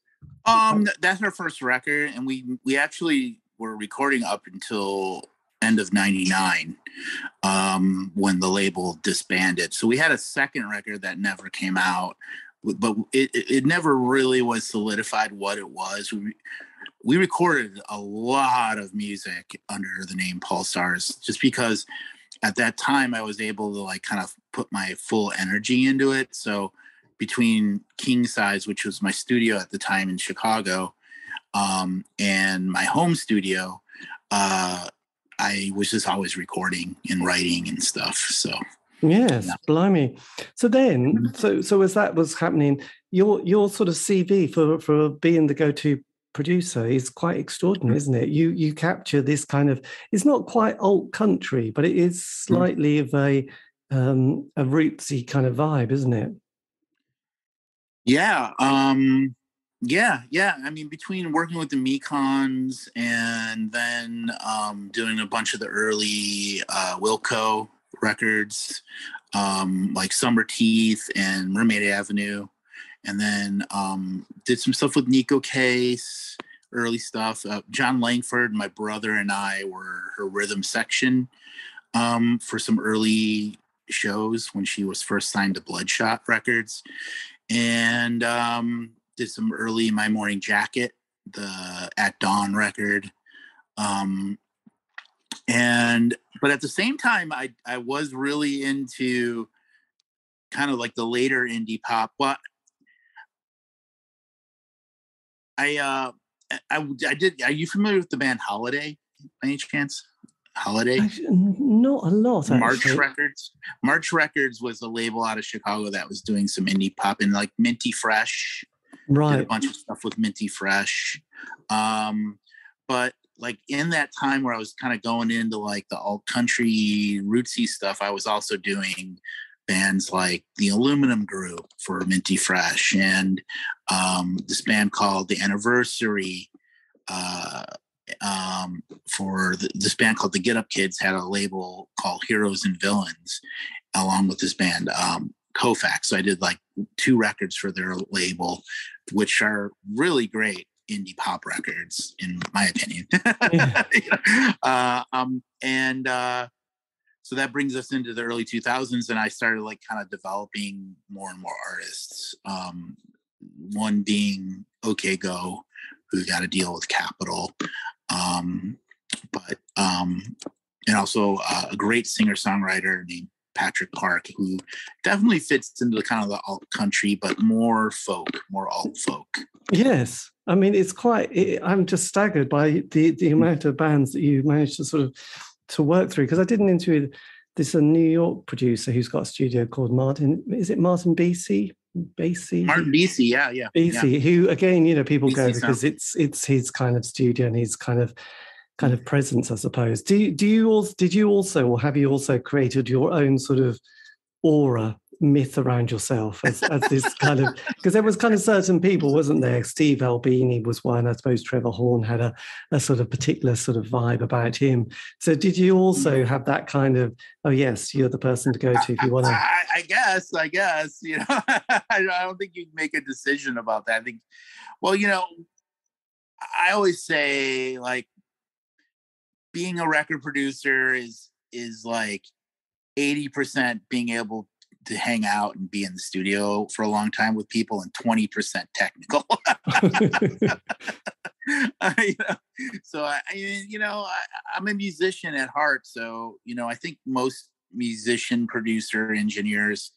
Um, that's our first record, and we we actually were recording up until end of 99 um, when the label disbanded. So we had a second record that never came out, but it, it never really was solidified what it was. We, we recorded a lot of music under the name Pulsars just because at that time I was able to like kind of put my full energy into it. So between King Size, which was my studio at the time in Chicago, um, and my home studio, uh, I was just always recording and writing and stuff. So yes, yeah. blimey. So then, mm-hmm. so so as that was happening, your your sort of CV for for being the go to producer is quite extraordinary, isn't it? You you capture this kind of it's not quite alt country, but it is mm-hmm. slightly of a um, a rootsy kind of vibe, isn't it? Yeah. Um yeah, yeah. I mean, between working with the Mekons and then um, doing a bunch of the early uh, Wilco records, um, like Summerteeth and Mermaid Avenue, and then um, did some stuff with Neko Case, early stuff. Uh, Jon Langford, my brother, and I were her rhythm section um, for some early shows when she was first signed to Bloodshot Records, and um, did some early in My Morning Jacket, the At Dawn record, um, and but at the same time, I I was really into kind of like the later indie pop. Well, I uh I I did. Are you familiar with the band Holiday by any chance? Holiday? Not a lot. Actually. March Records. March Records was a label out of Chicago that was doing some indie pop and like Minty Fresh. Right. Did a bunch of stuff with Minty Fresh. Um, but like in that time where I was kind of going into like the alt country rootsy stuff, I was also doing bands like the Aluminum Group for Minty Fresh and um, this band called The Anniversary uh, um, for the, this band called the Get Up Kids had a label called Heroes and Villains along with this band um, Koufax. So I did like two records for their label, which are really great indie pop records in my opinion. Yeah. uh, um, and uh, so that brings us into the early 2000s and i started like kind of developing more and more artists um, one being OK Go who got a deal with Capitol, um, but um, and also uh, a great singer songwriter named patrick park who definitely fits into the kind of the alt country but more folk more alt folk Yes, I mean it's quite. It, I'm just staggered by the the mm. amount of bands that you managed to sort of to work through. Because I did an interview with this a New York producer who's got a studio called Martin. Is it Martin Bisi? BC. martin bisi yeah yeah yeah. Who again, you know, people go because it's it's his kind of studio and his kind of kind of mm. presence, I suppose. Do you do you also did you also or have you also created your own sort of aura myth around yourself as, as this kind of because there was kind of certain people, wasn't there? Steve Albini was one. I suppose Trevor Horn had a, a sort of particular sort of vibe about him. So did you also mm. have that kind of oh yes, you're the person to go to if you want to I, I guess, I guess, you know, I don't think you make a decision about that. I think, well, you know, I always say like being a record producer is is like 80% being able to hang out and be in the studio for a long time with people and 20% technical. So I, you know, I, I'm a musician at heart. So, you know, I think most musician, producer, engineers,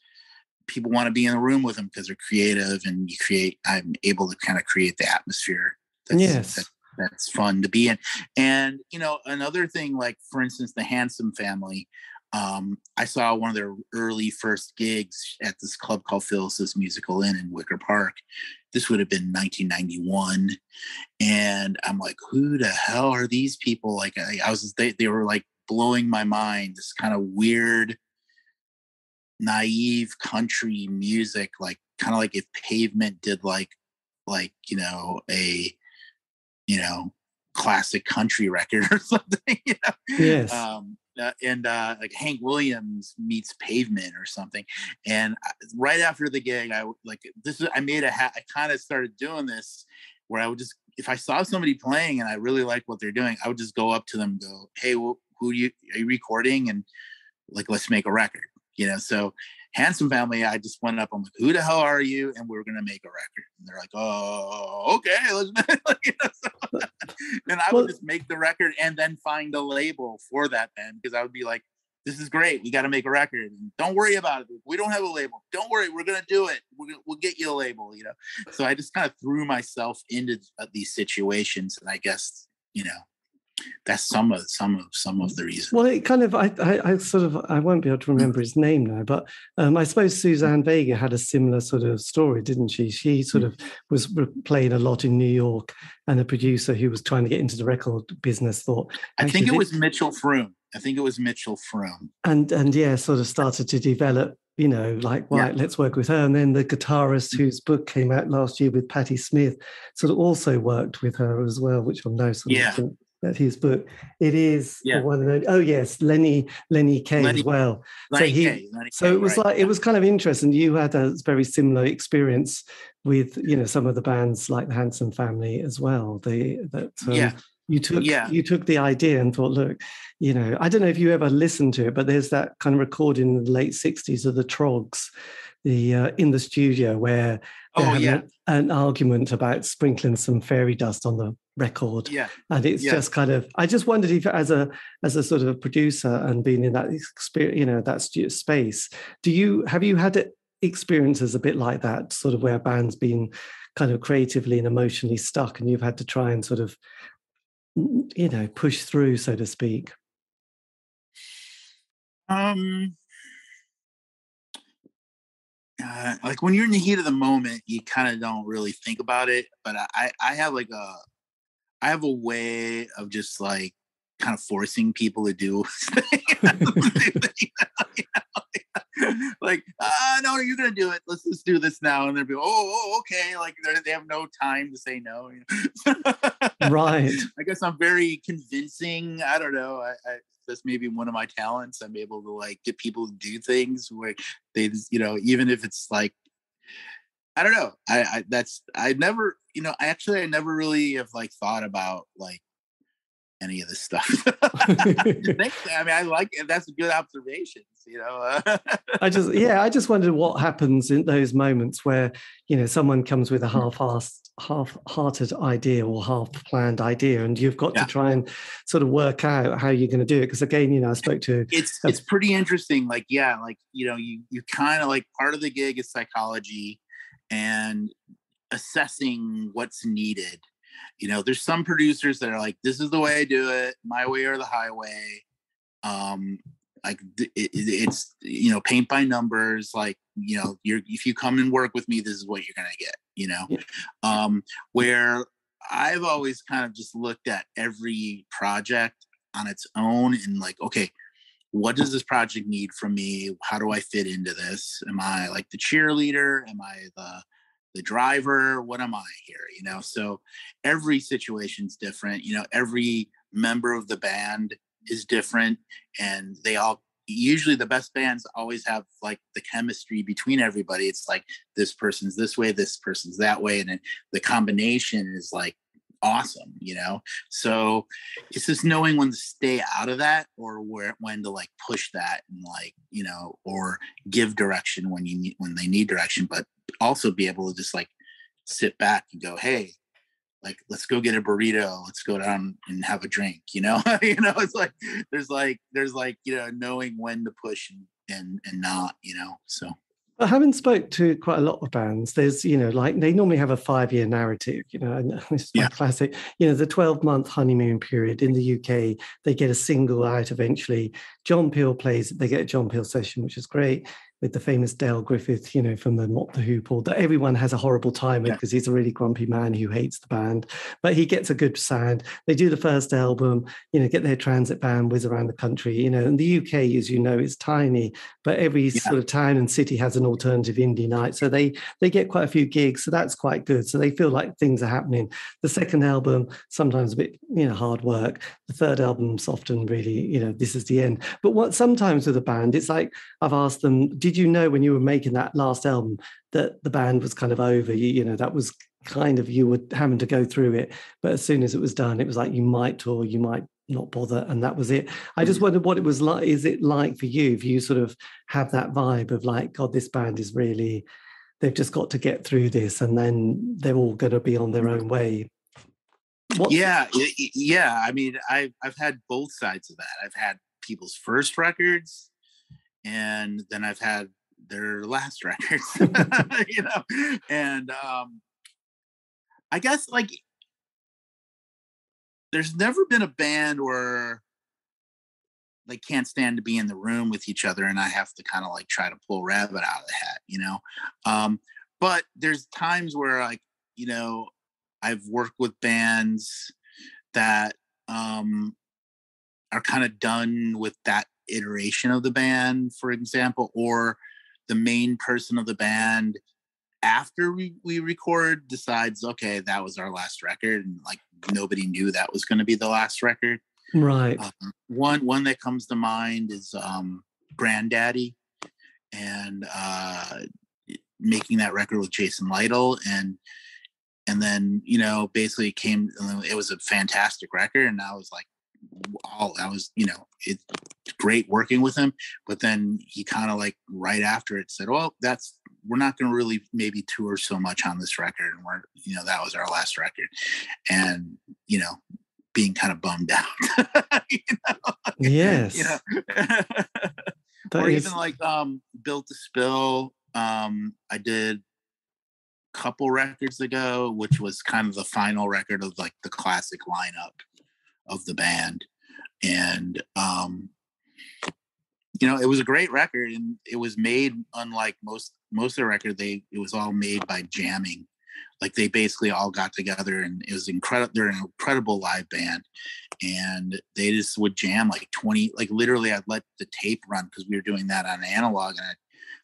people want to be in the room with them because they're creative and you create, I'm able to kind of create the atmosphere. That's, Yes. That's fun to be in. And, you know, another thing, like for instance, the Handsome family, um, I saw one of their early first gigs at this club called Phyllis's Musical Inn in Wicker Park. This would have been 1991. And I'm like, who the hell are these people? Like, I, I was, they, they were like blowing my mind. This kind of weird, naive country music, like kind of like if Pavement did like, like, you know, a, you know, classic country record or something, you know? Yes. um, uh, and uh, like Hank Williams meets Pavement or something. And I- right after the gig, I like this. Is, I made a. Ha- I kind of started doing this where I would just, if I saw somebody playing and I really like what they're doing, I would just go up to them, and go, "Hey, wh- who you are you recording?" And like, let's make a record. You know, so Handsome Family, I just went up. I'm like, "Who the hell are you?" And we're gonna make a record. And they're like, "Oh, okay, let's." you know, so, and I would just make the record and then find a label for that band because I would be like, "This is great. We got to make a record. And don't worry about it. We don't have a label. Don't worry. We're gonna do it. We're gonna, we'll get you a label." You know. So I just kind of threw myself into uh, these situations, and I guess you know that's some of some of some of the reasons. Well, it kind of, I, I, I sort of, I won't be able to remember his name now, but um, I suppose Suzanne Vega had a similar sort of story, didn't she? She sort of was playing a lot in New York, and a producer who was trying to get into the record business thought, I think it was Mitchell Froom. I think it was Mitchell Froom. and and yeah, sort of started to develop. You know, like Yeah. let's work with her. And then the guitarist whose book came out last year with Patti Smith, sort of also worked with her as well, which I'm now sort of Yeah. Looking at his book. It is Yeah. one only. Oh yes, Lenny Lenny Kaye Lenny- as well. So he- Kaye, Lenny So Kaye, it was right, like it was kind of interesting. You had a very similar experience with you know some of the bands like the Handsome Family as well. The that um, Yeah. you took yeah. you took the idea and thought, look, you know, I don't know if you ever listened to it, but there's that kind of recording in the late '60s of the Troggs, the uh, in the studio where oh yeah an, an, argument about sprinkling some fairy dust on the record. Yeah, and it's yeah. just kind of. I just wondered if, as a as a sort of a producer and being in that experience, you know, that space, do you have you had experiences a bit like that, sort of where bands been kind of creatively and emotionally stuck, and you've had to try and sort of you know push through so to speak um uh, like when you're in the heat of the moment you kind of don't really think about it but i i have like a i have a way of just like kind of forcing people to do like, ah, no, you're gonna do it. Let's just do this now. And they'll be, oh, oh okay. Like they have no time to say no. right. I guess I'm very convincing. I don't know. I, I that's maybe one of my talents. I'm able to like get people to do things where they, you know, even if it's like, I don't know. I, I that's I never, you know, I actually I never really have like thought about like any of this stuff. I mean, I like it. That's a good observations, you know. I just, yeah, I just wondered what happens in those moments where, you know, someone comes with a mm. half-assed, half-hearted idea or half-planned idea, and you've got yeah. to try and sort of work out how you're going to do it. Because again, you know, I spoke to. It's a, it's pretty interesting. Like, yeah, like you know, you you kind of like part of the gig is psychology, and assessing what's needed. You know there's some producers that are like this is the way i do it my way or the highway. Um like it, it's you know paint by numbers like you know you're if you come and work with me this is what you're gonna get you know? Yeah. um where i've always kind of just looked at every project on its own and like okay what does this project need from me? How do i fit into this? Am i like the cheerleader? Am i the the driver? What am i here you know? So every situation's different you know? Every member of the band is different and they all usually the best bands always have like the chemistry between everybody. It's like this person's this way this person's that way and then the combination is like awesome you know? So it's just knowing when to stay out of that or where when to like push that and like you know or give direction when you need when they need direction but also be able to just like sit back and go hey like let's go get a burrito let's go down and have a drink you know? You know it's like there's like there's like you know knowing when to push and and, and not you know so but having spoke to quite a lot of bands, there's, you know, like they normally have a five year narrative, you know, and this is yeah. classic, you know, the 12 month honeymoon period in the UK, they get a single out eventually. John Peel plays, they get a John Peel session, which is great with the famous Dale Griffin, you know, from the Mott the Hoople, that everyone has a horrible time with because yeah. he's a really grumpy man who hates the band, but he gets a good sound. They do the first album, you know, get their transit band whiz around the country, you know, and the UK, as you know, is tiny, but every yeah. sort of town and city has an alternative indie night. So they they get quite a few gigs. So that's quite good. So they feel like things are happening. The second album, sometimes a bit, you know, hard work. The third album's often really, you know, this is the end. But what sometimes with a band, it's like I've asked them, did you know when you were making that last album that the band was kind of over? You, you know, that was kind of you were having to go through it. But as soon as it was done, it was like you might tour, you might not bother, and that was it. I just mm. wondered what it was like. Is it like for you if you sort of have that vibe of like, God, this band is really, they've just got to get through this, and then they're all going to be on their mm. own way. What? Yeah, yeah. I mean, I've I've had both sides of that. I've had people's first records and then I've had their last records, you know, and um, I guess like there's never been a band where they can't stand to be in the room with each other and I have to kind of like try to pull rabbit out of the hat, you know. Um, but there's times where like, you know, I've worked with bands that um are kind of done with that iteration of the band, for example, or the main person of the band after we, we record decides, okay, that was our last record, and like nobody knew that was going to be the last record. Right. Um, one one that comes to mind is um, Grandaddy, and uh, making that record with Jason Lytle, and and then you know basically it came it was a fantastic record and i was like all i was you know it's great working with him but then he kind of like right after it said well that's we're not going to really maybe tour so much on this record and we're you know that was our last record and you know being kind of bummed out you know? yes you know? or is... even like um built to spill um i did a couple records ago, which was kind of the final record of like the classic lineup of the band. And um you know, it was a great record and it was made unlike most most of the record, they it was all made by jamming. Like they basically all got together and it was incredible they're an incredible live band. And they just would jam like 20, like literally I'd let the tape run because we were doing that on analog and I'd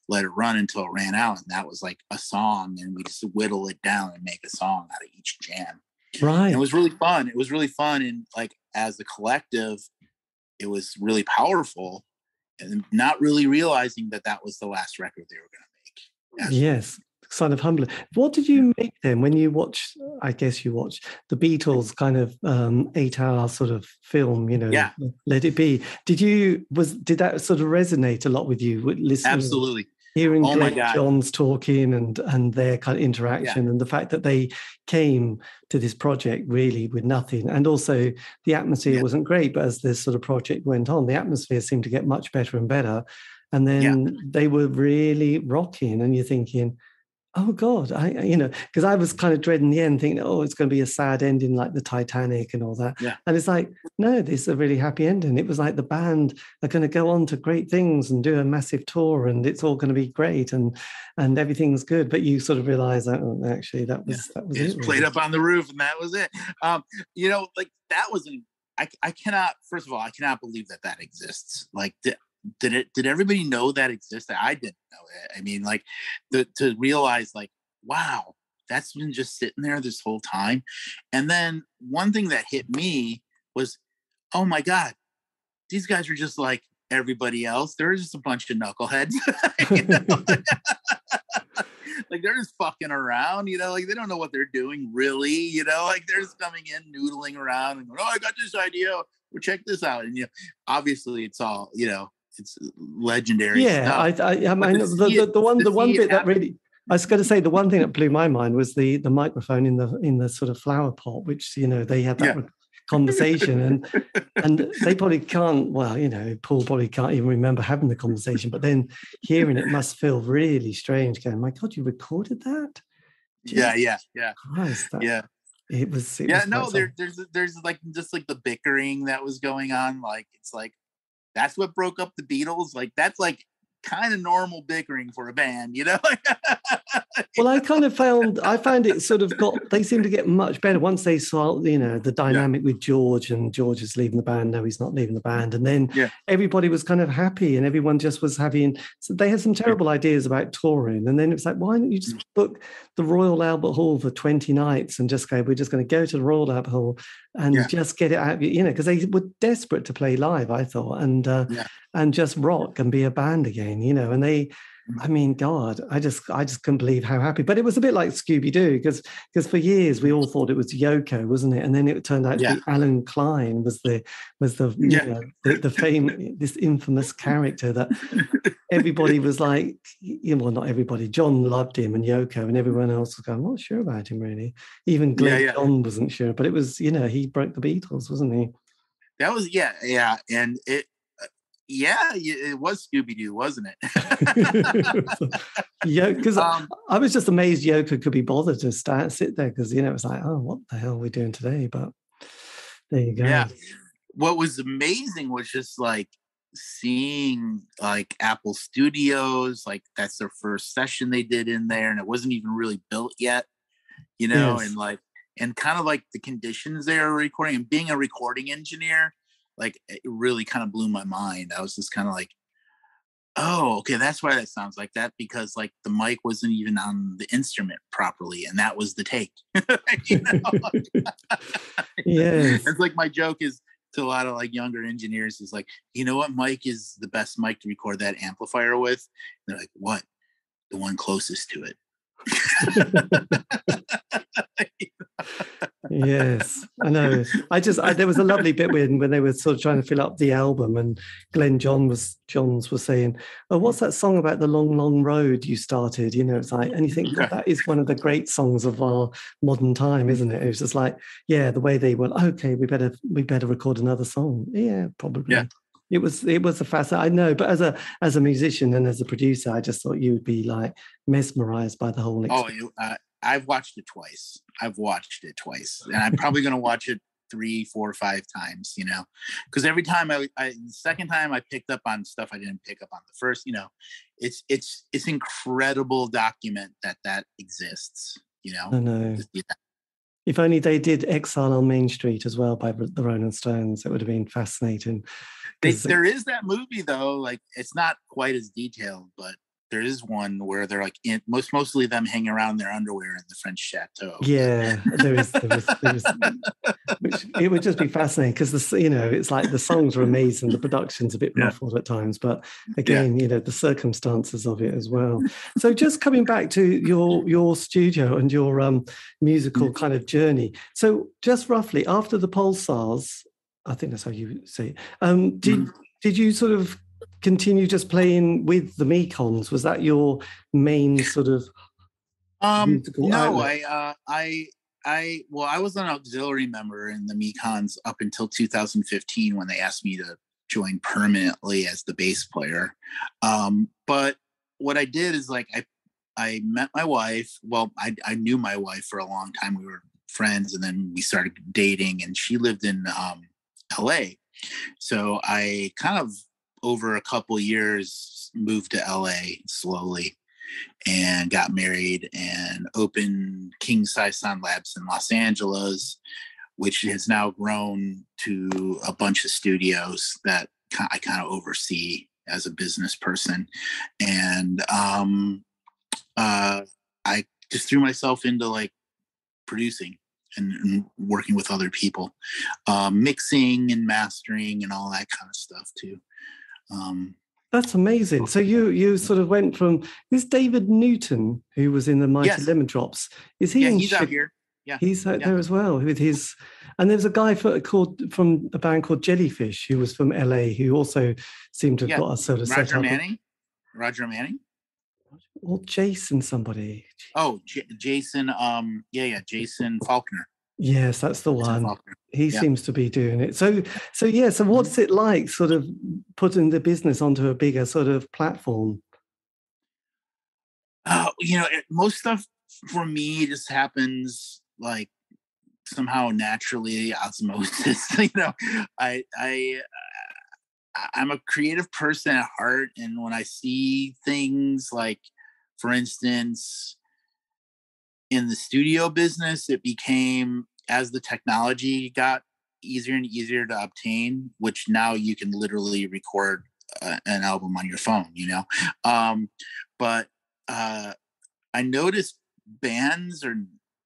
let it run until it ran out. And that was like a song. And we just whittle it down and make a song out of each jam. Right. And it was really fun. It was really fun. And like as a collective, it was really powerful and not really realizing that that was the last record they were going to make. Yes. Kind of humbling. What did you make then when you watched? I guess you watched the Beatles kind of um, eight-hour sort of film. You know, yeah. Let It Be. Did you was did that sort of resonate a lot with you? Listening, Absolutely hearing oh Johns talking and and their kind of interaction yeah. and the fact that they came to this project really with nothing and also the atmosphere yeah. wasn't great but as this sort of project went on the atmosphere seemed to get much better and better and then yeah. they were really rocking and you're thinking oh god i you know because i was kind of dreading the end thinking oh it's going to be a sad ending like the titanic and all that. Yeah. and it's like no this is a really happy ending. It was like the band are going to go on to great things and do a massive tour and it's all going to be great and and everything's good. But you sort of realize that oh, actually that was yeah. that was it, it played up on the roof and that was it. Um you know like that was an I, I cannot first of all i cannot believe that that exists. Like the, did it did everybody know that existed i didn't know it. I mean like the, to realize like wow that's been just sitting there this whole time. And then one thing that hit me was oh my god these guys are just like everybody else. They're just a bunch of knuckleheads. Like they're just fucking around, you know, like they don't know what they're doing really, you know, like they're just coming in, noodling around and going, Oh, I got this idea. Well, check this out. And you know, obviously it's all, you know, it's legendary. Yeah, I, I, I mean, the, the, the, one, the one bit that really, I was going to say the one thing that blew my mind was the the microphone in the in the sort of flower pot, which you know they had that yeah. conversation, and and they probably can't. Well, you know, Paul probably can't even remember having the conversation, but then hearing it must feel really strange. Going, my God, you recorded that? Jeez. Yeah, yeah, yeah, Christ, that, yeah. It was. It yeah, was no, there, there's there's like just like the bickering that was going on. Like it's like that's what broke up the Beatles. Like that's like kind of normal bickering for a band, you know? well, I kind of found I found it sort of got they seem to get much better once they saw, you know, the dynamic yeah. with George and George is leaving the band. No, he's not leaving the band. And then yeah. everybody was kind of happy and everyone just was having so they had some terrible yeah. ideas about touring. And then it's like, why don't you just mm. book the Royal Albert Hall for 20 nights and just go, we're just going to go to the Royal Albert Hall and just get it out, you know, because they were desperate to play live, I thought. And uh, and just rock and be a band again, you know. And they, I mean, God, I just I just couldn't believe how happy. But it was a bit like Scooby Doo because because for years we all thought it was Yoko, wasn't it? And then it turned out yeah. to be Allen Klein was the was the yeah. you know, the, the fame this infamous character that everybody was like, you know, well, not everybody. John loved him and Yoko, and everyone else was going, I'm not sure about him really. Even Glenn yeah, John wasn't sure, but it was you know he broke the Beatles, wasn't he? That was yeah yeah, and it yeah, it was Scooby Doo, wasn't it? yeah, because um, I was just amazed Yoko could be bothered to start sit there because you know it was like, oh, what the hell are we doing today? But there you go. Yeah, what was amazing was just like seeing like Apple Studios, like that's their first session they did in there, and it wasn't even really built yet, you know, yes. and like and kind of like the conditions they were recording and being a recording engineer like it really kind of blew my mind. I was just kind of like, oh, okay, that's why that sounds like that because like the mic wasn't even on the instrument properly, and that was the take. yeah, it's like my joke is to a lot of like younger engineers is like, you know what mic is the best mic to record that amplifier with? And they're like, what? The one closest to it. Yes, I know. I just I, there was a lovely bit when when they were sort of trying to fill up the album, and Glyn John was Johns was saying, "Oh, what's that song about the long, long road you started?" You know, it's like, and you think that is one of the great songs of our modern time, isn't it? It was just like, yeah, the way they were. Okay, we better we better record another song. Yeah, probably. Yeah. It was it was a facet I know, but as a as a musician and as a producer, I just thought you would be like mesmerized by the whole. Oh, experience. Oh, uh, I've watched it twice. I've watched it twice, and I'm probably going to watch it three, four, five times. You know, because every time I, I, the second time I picked up on stuff I didn't pick up on the first. You know, it's it's it's incredible document that that exists. You know, I know. If only they did Exile on Main Street as well by the Rolling Stones, it would have been fascinating. They, there is that movie though, like it's not quite as detailed, but there is one where they're like in, most mostly them hanging around their underwear in the French chateau. Yeah, there is. There is, there is which it would just be fascinating because the you know it's like the songs are amazing, the production's a bit yeah. muffled at times, but again, yeah. you know the circumstances of it as well. So just coming back to your your studio and your um, musical mm. kind of journey. So just roughly after the pulsars, I think that's how you say it. Um, did mm. did you sort of continue just playing with the Mekons? Was that your main sort of um no, outlet? I uh I I well, I was an auxiliary member in the Mekons up until 2015 when they asked me to join permanently as the bass player. Um, but what I did is like I I met my wife. Well, I I knew my wife for a long time. We were friends, and then we started dating, and she lived in um, L.A. So I kind of over a couple years moved to LA slowly and got married and opened King Size Sound Labs in Los Angeles, which has now grown to a bunch of studios that I kind of oversee as a business person. And um, uh, I just threw myself into like producing and, and working with other people, um, mixing and mastering and all that kind of stuff too. Um, that's amazing. So you you sort of went from is David Newton, who was in the Mighty yes. Lemon Drops. Is he? Yeah, he's out here. Yeah, he's out yeah. there as well with his. And there's a guy for, called from a band called Jellyfish, who was from LA, who also seemed to have yeah. got a sort of Roger Manning. Roger Manning. Or Jason, somebody. Oh, J- Jason. Um, yeah, yeah, Jason Falkner. Yes, that's the one. He yeah. seems to be doing it. So, so yeah. So, what's it like, sort of putting the business onto a bigger sort of platform? Uh, you know, it, most stuff for me just happens like somehow naturally osmosis. you know, I, I, I'm a creative person at heart, and when I see things like, for instance, in the studio business, it became as the technology got easier and easier to obtain, which now you can literally record uh, an album on your phone, you know. Um, but uh, I noticed bands or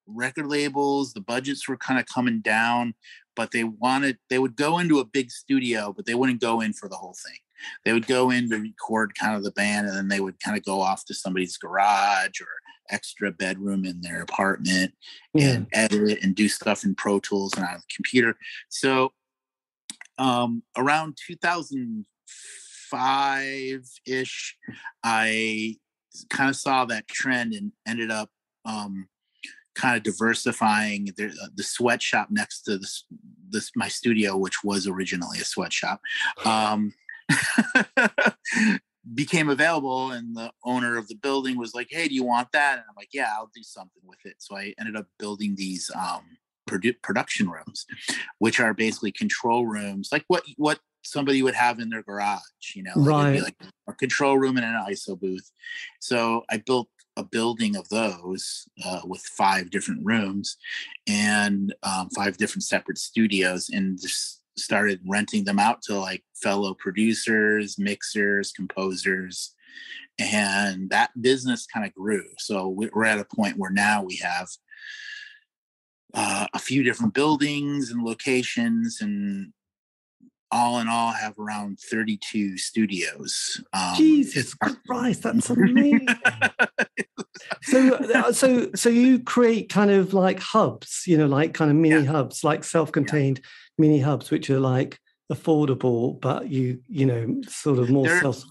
record labels, the budgets were kind of coming down, but they wanted, they would go into a big studio, but they wouldn't go in for the whole thing. They would go in to record kind of the band and then they would kind of go off to somebody's garage or extra bedroom in their apartment yeah. and edit and do stuff in Pro Tools and on the computer. So um, around 2005 ish, I kind of saw that trend and ended up um, kind of diversifying the, uh, the sweatshop next to this, this my studio, which was originally a sweatshop. Um, became available and the owner of the building was like hey do you want that? And i'm like yeah i'll do something with it. So i ended up building these um, produ- production rooms which are basically control rooms like what what somebody would have in their garage you know like right. like a control room and an iso booth. So i built a building of those uh, with five different rooms and um, five different separate studios and just started renting them out to like fellow producers, mixers, composers, and that business kind of grew. So we're at a point where now we have uh, a few different buildings and locations, and all in all, have around 32 studios. Um, Jesus Christ, that's amazing! so, uh, so, so you create kind of like hubs, you know, like kind of mini yeah. hubs, like self-contained yeah. Mini hubs, which are like affordable, but you, you know, sort of more they're, self.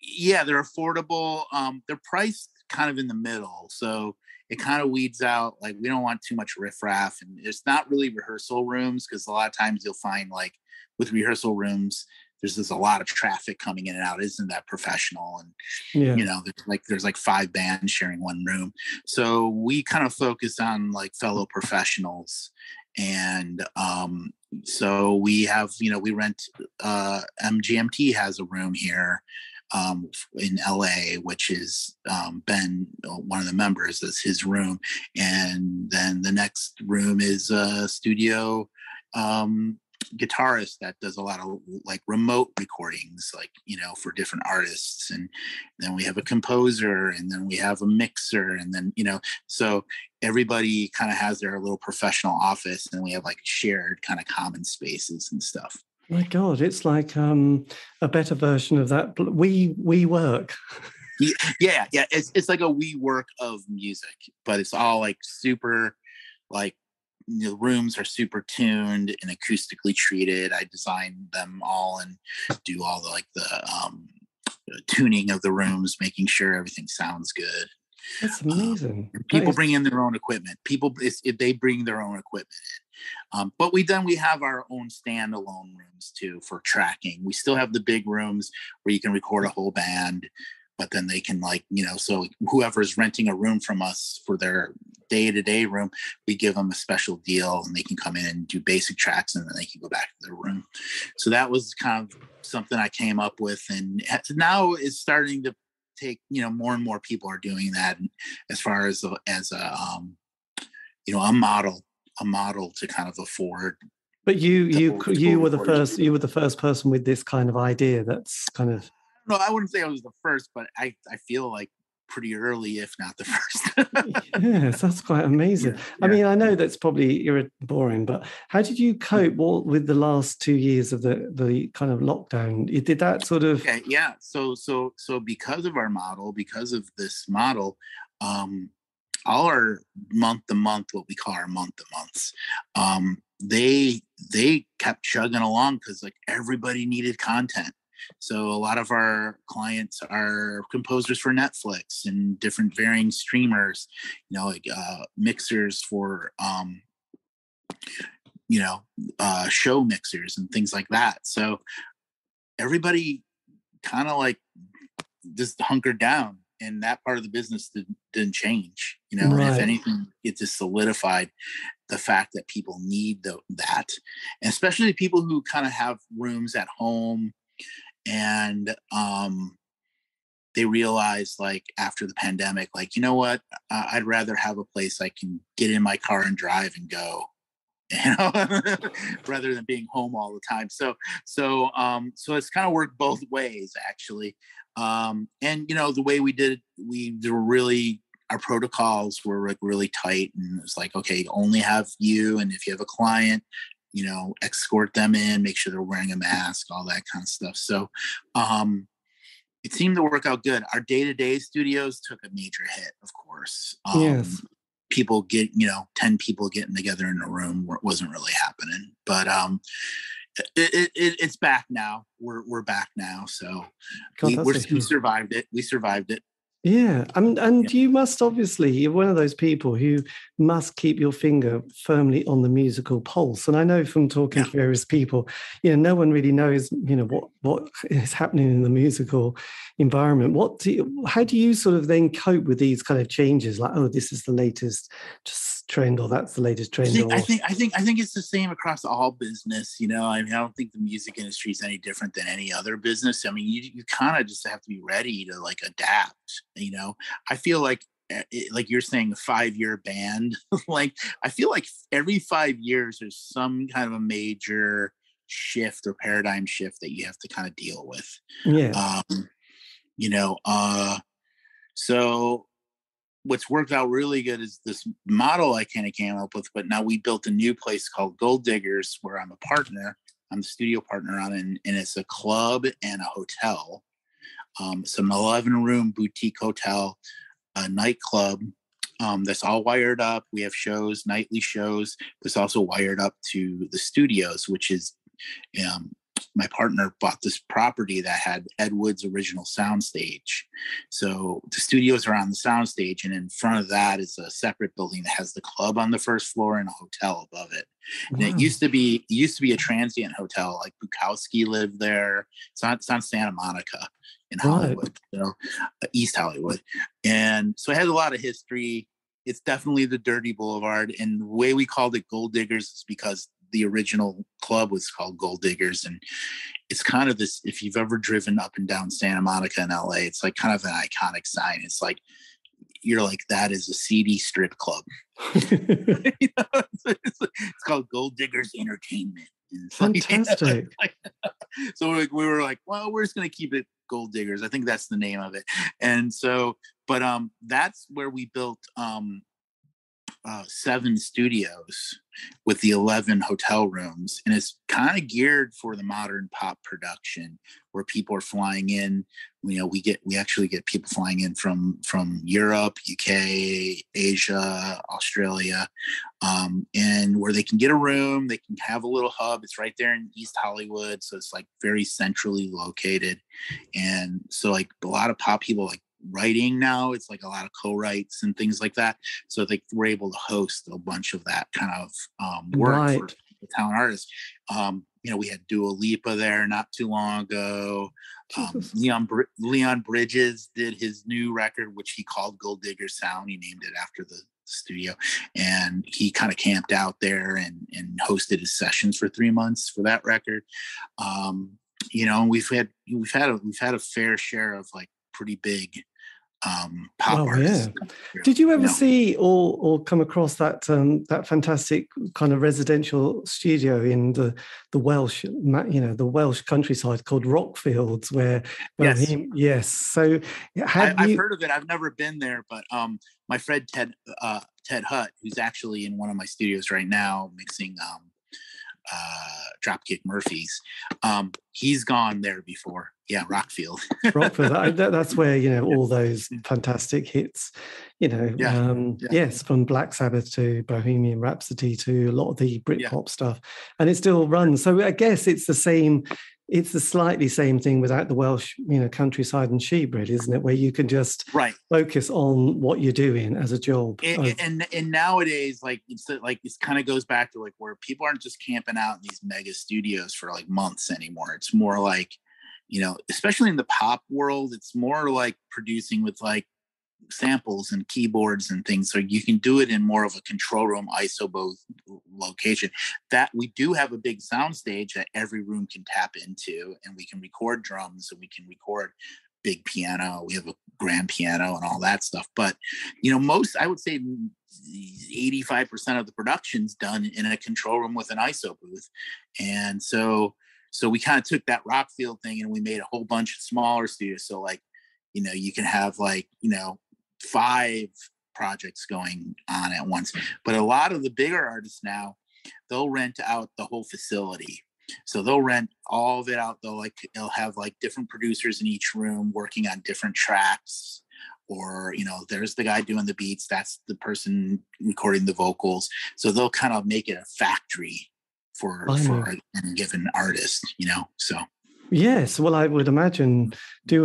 Yeah, they're affordable. Um, they're priced kind of in the middle, so it kind of weeds out. Like we don't want too much riffraff, and it's not really rehearsal rooms because a lot of times you'll find like with rehearsal rooms there's just a lot of traffic coming in and out isn't that professional and yeah. you know there's like there's like five bands sharing one room so we kind of focus on like fellow professionals and um so we have you know we rent uh mgmt has a room here um, in LA, which is um, Ben, one of the members, is his room, and then the next room is a studio um, guitarist that does a lot of like remote recordings like you know for different artists and then we have a composer and then we have a mixer and then you know so everybody kind of has their little professional office and we have like shared kind of common spaces and stuff. My god it's like um a better version of that we WeWork. Yeah yeah it's, it's like a WeWork of music but it's all like super like the rooms are super tuned and acoustically treated. I design them all and do all the like the um, tuning of the rooms, making sure everything sounds good. That's um, amazing. Um, people bring in their own equipment. People, if they bring their own equipment in. Um, but we then we have our own standalone rooms too for tracking. We still have the big rooms where you can record a whole band but then they can like you know so whoever's renting a room from us for their day-to-day room we give them a special deal and they can come in and do basic tracks and then they can go back to their room. So that was kind of something i came up with and now it's starting to take you know more and more people are doing that as far as a, as a um, you know a model a model to kind of afford but you you you were the first you were the first person with this kind of idea that's kind of no, I wouldn't say I was the first, but I, I feel like pretty early, if not the first. yes, that's quite amazing. Yeah, I mean, I know that's probably you're boring, but how did you cope with the last two years of the the kind of lockdown? You did that sort of. Okay, yeah. So so so because of our model, because of this model, um, all our month to month, what we call our month to months, um, they they kept chugging along because like everybody needed content so a lot of our clients are composers for Netflix and different varying streamers, you know, like uh, mixers for, um, you know, uh, show mixers and things like that. So everybody kind of like just hunkered down and that part of the business did, not change you know right. if anything it just solidified the fact that people need the, that and especially people who kind of have rooms at home and um, they realized like after the pandemic like you know what? Uh, i'd rather have a place i can get in my car and drive and go you know rather than being home all the time. So so um so it's kind of worked both ways actually. Um and you know the way we did we were really our protocols were like really tight and it was like okay only have you and if you have a client you know, escort them in, make sure they're wearing a mask, all that kind of stuff. So um, it seemed to work out good. Our day to day studios took a major hit, of course. Um, yes. People get, you know, 10 people getting together in a room wasn't really happening. But um, it, it, it's back now. We're, we're back now. So God, we, we survived it. We survived it. Yeah, and and yeah. you must obviously you're one of those people who must keep your finger firmly on the musical pulse. And I know from talking yeah. to various people, you know, no one really knows, you know, what what is happening in the musical environment. What do you, how do you sort of then cope with these kind of changes? Like, oh, this is the latest trend, or that's the latest trend. I think, or... I think I think I think it's the same across all business. You know, I mean, I don't think the music industry is any different than any other business. I mean, you you kind of just have to be ready to like adapt. You know, I feel like eh, like you're saying a five year band like i feel like every five years there's some kind of a major shift or paradigm shift that you have to kind of deal with yeah um you know uh so what's worked out really good is this model I kind of came up with, but now we built a new place called Gold Diggers where I'm a partner. I'm the studio partner on it, and, and it's a club and a hotel. Um, it's an 11 room boutique hotel. a nightclub um, that's all wired up. We have shows, nightly shows. That's also wired up to the studios, which is um, my partner bought this property that had Ed Wood's original soundstage. So the studios are on the soundstage, and in front of that is a separate building that has the club on the first floor and a hotel above it. Wow. And it used to be it used to be a transient hotel, like Bukowski lived there. It's on, it's on Santa Monica in Hollywood, right. you know, uh, East Hollywood. And so it has a lot of history. It's definitely the dirty boulevard. And the way we called it Gold Diggers is because the original club was called Gold Diggers. And it's kind of this, if you've ever driven up and down Santa Monica in LA, it's like kind of an iconic sign. It's like, you're like, that is a seedy strip club. you know, it's, it's, it's, called Gold Diggers Entertainment. Fantastic. Like, so like, we were like, well, we're just going to keep it Gold Diggers. I think that's the name of it. And so, but um, that's where we built um uh, seven studios with the 11 hotel rooms and it's kind of geared for the modern pop production where people are flying in. You know we get we actually get people flying in from from europe uk asia australia um, and where they can get a room they can have a little hub. It's right there in east hollywood so it's like very centrally located. And so like a lot of pop people like writing now. It's like a lot of co-writes and things like that. So they were able to host a bunch of that kind of um, work right. for the talent artists. Um, you know, we had Dua Lipa there not too long ago. Um, Leon Br- Leon Bridges did his new record, which he called Gold Digger Sound. He named it after the studio, and he kind of camped out there and and hosted his sessions for three months for that record. Um, you know, we've had we've had a we've had a fair share of like pretty big um, pop oh. Yeah. Did you ever you know? see or or come across that um, that fantastic kind of residential studio in the the Welsh, you know, the Welsh countryside called Rockfields, where yes, he, yes. So I, have heard of it. I've never been there, but um, my friend Ted uh, Ted Hutt, who's actually in one of my studios right now, mixing um, uh, Dropkick Murphys. Um, he's gone there before. Yeah, Rockfield. Rockfield. That, that's where you know all those fantastic hits. You know, yeah, um, yeah. yes, from Black Sabbath to Bohemian Rhapsody to a lot of the Britpop yeah. stuff, and it still runs. So I guess it's the same it's the slightly same thing without the Welsh, you know, countryside and sheep, really, isn't it? Where you can just right focus on what you're doing as a job. And of, oh. and, and, nowadays, like it's like it kind of goes back to like where people aren't just camping out in these mega studios for like months anymore. It's more like, you know, especially in the pop world, it's more like producing with like samples and keyboards and things so you can do it in more of a control room iso booth location. That we do have a big sound stage that every room can tap into and we can record drums and we can record big piano we have a grand piano and all that stuff but you know most i would say 85% of the production's done in a control room with an iso booth and so so we kind of took that rockfield thing and we made a whole bunch of smaller studios so like you know you can have like you know five projects going on at once. But a lot of the bigger artists now, they'll rent out the whole facility. So they'll rent all of it out. They'll like they'll have like different producers in each room working on different tracks. Or, you know, there's the guy doing the beats, that's the person recording the vocals. So they'll kind of make it a factory for for a given artist, you know. So yes, well I would imagine do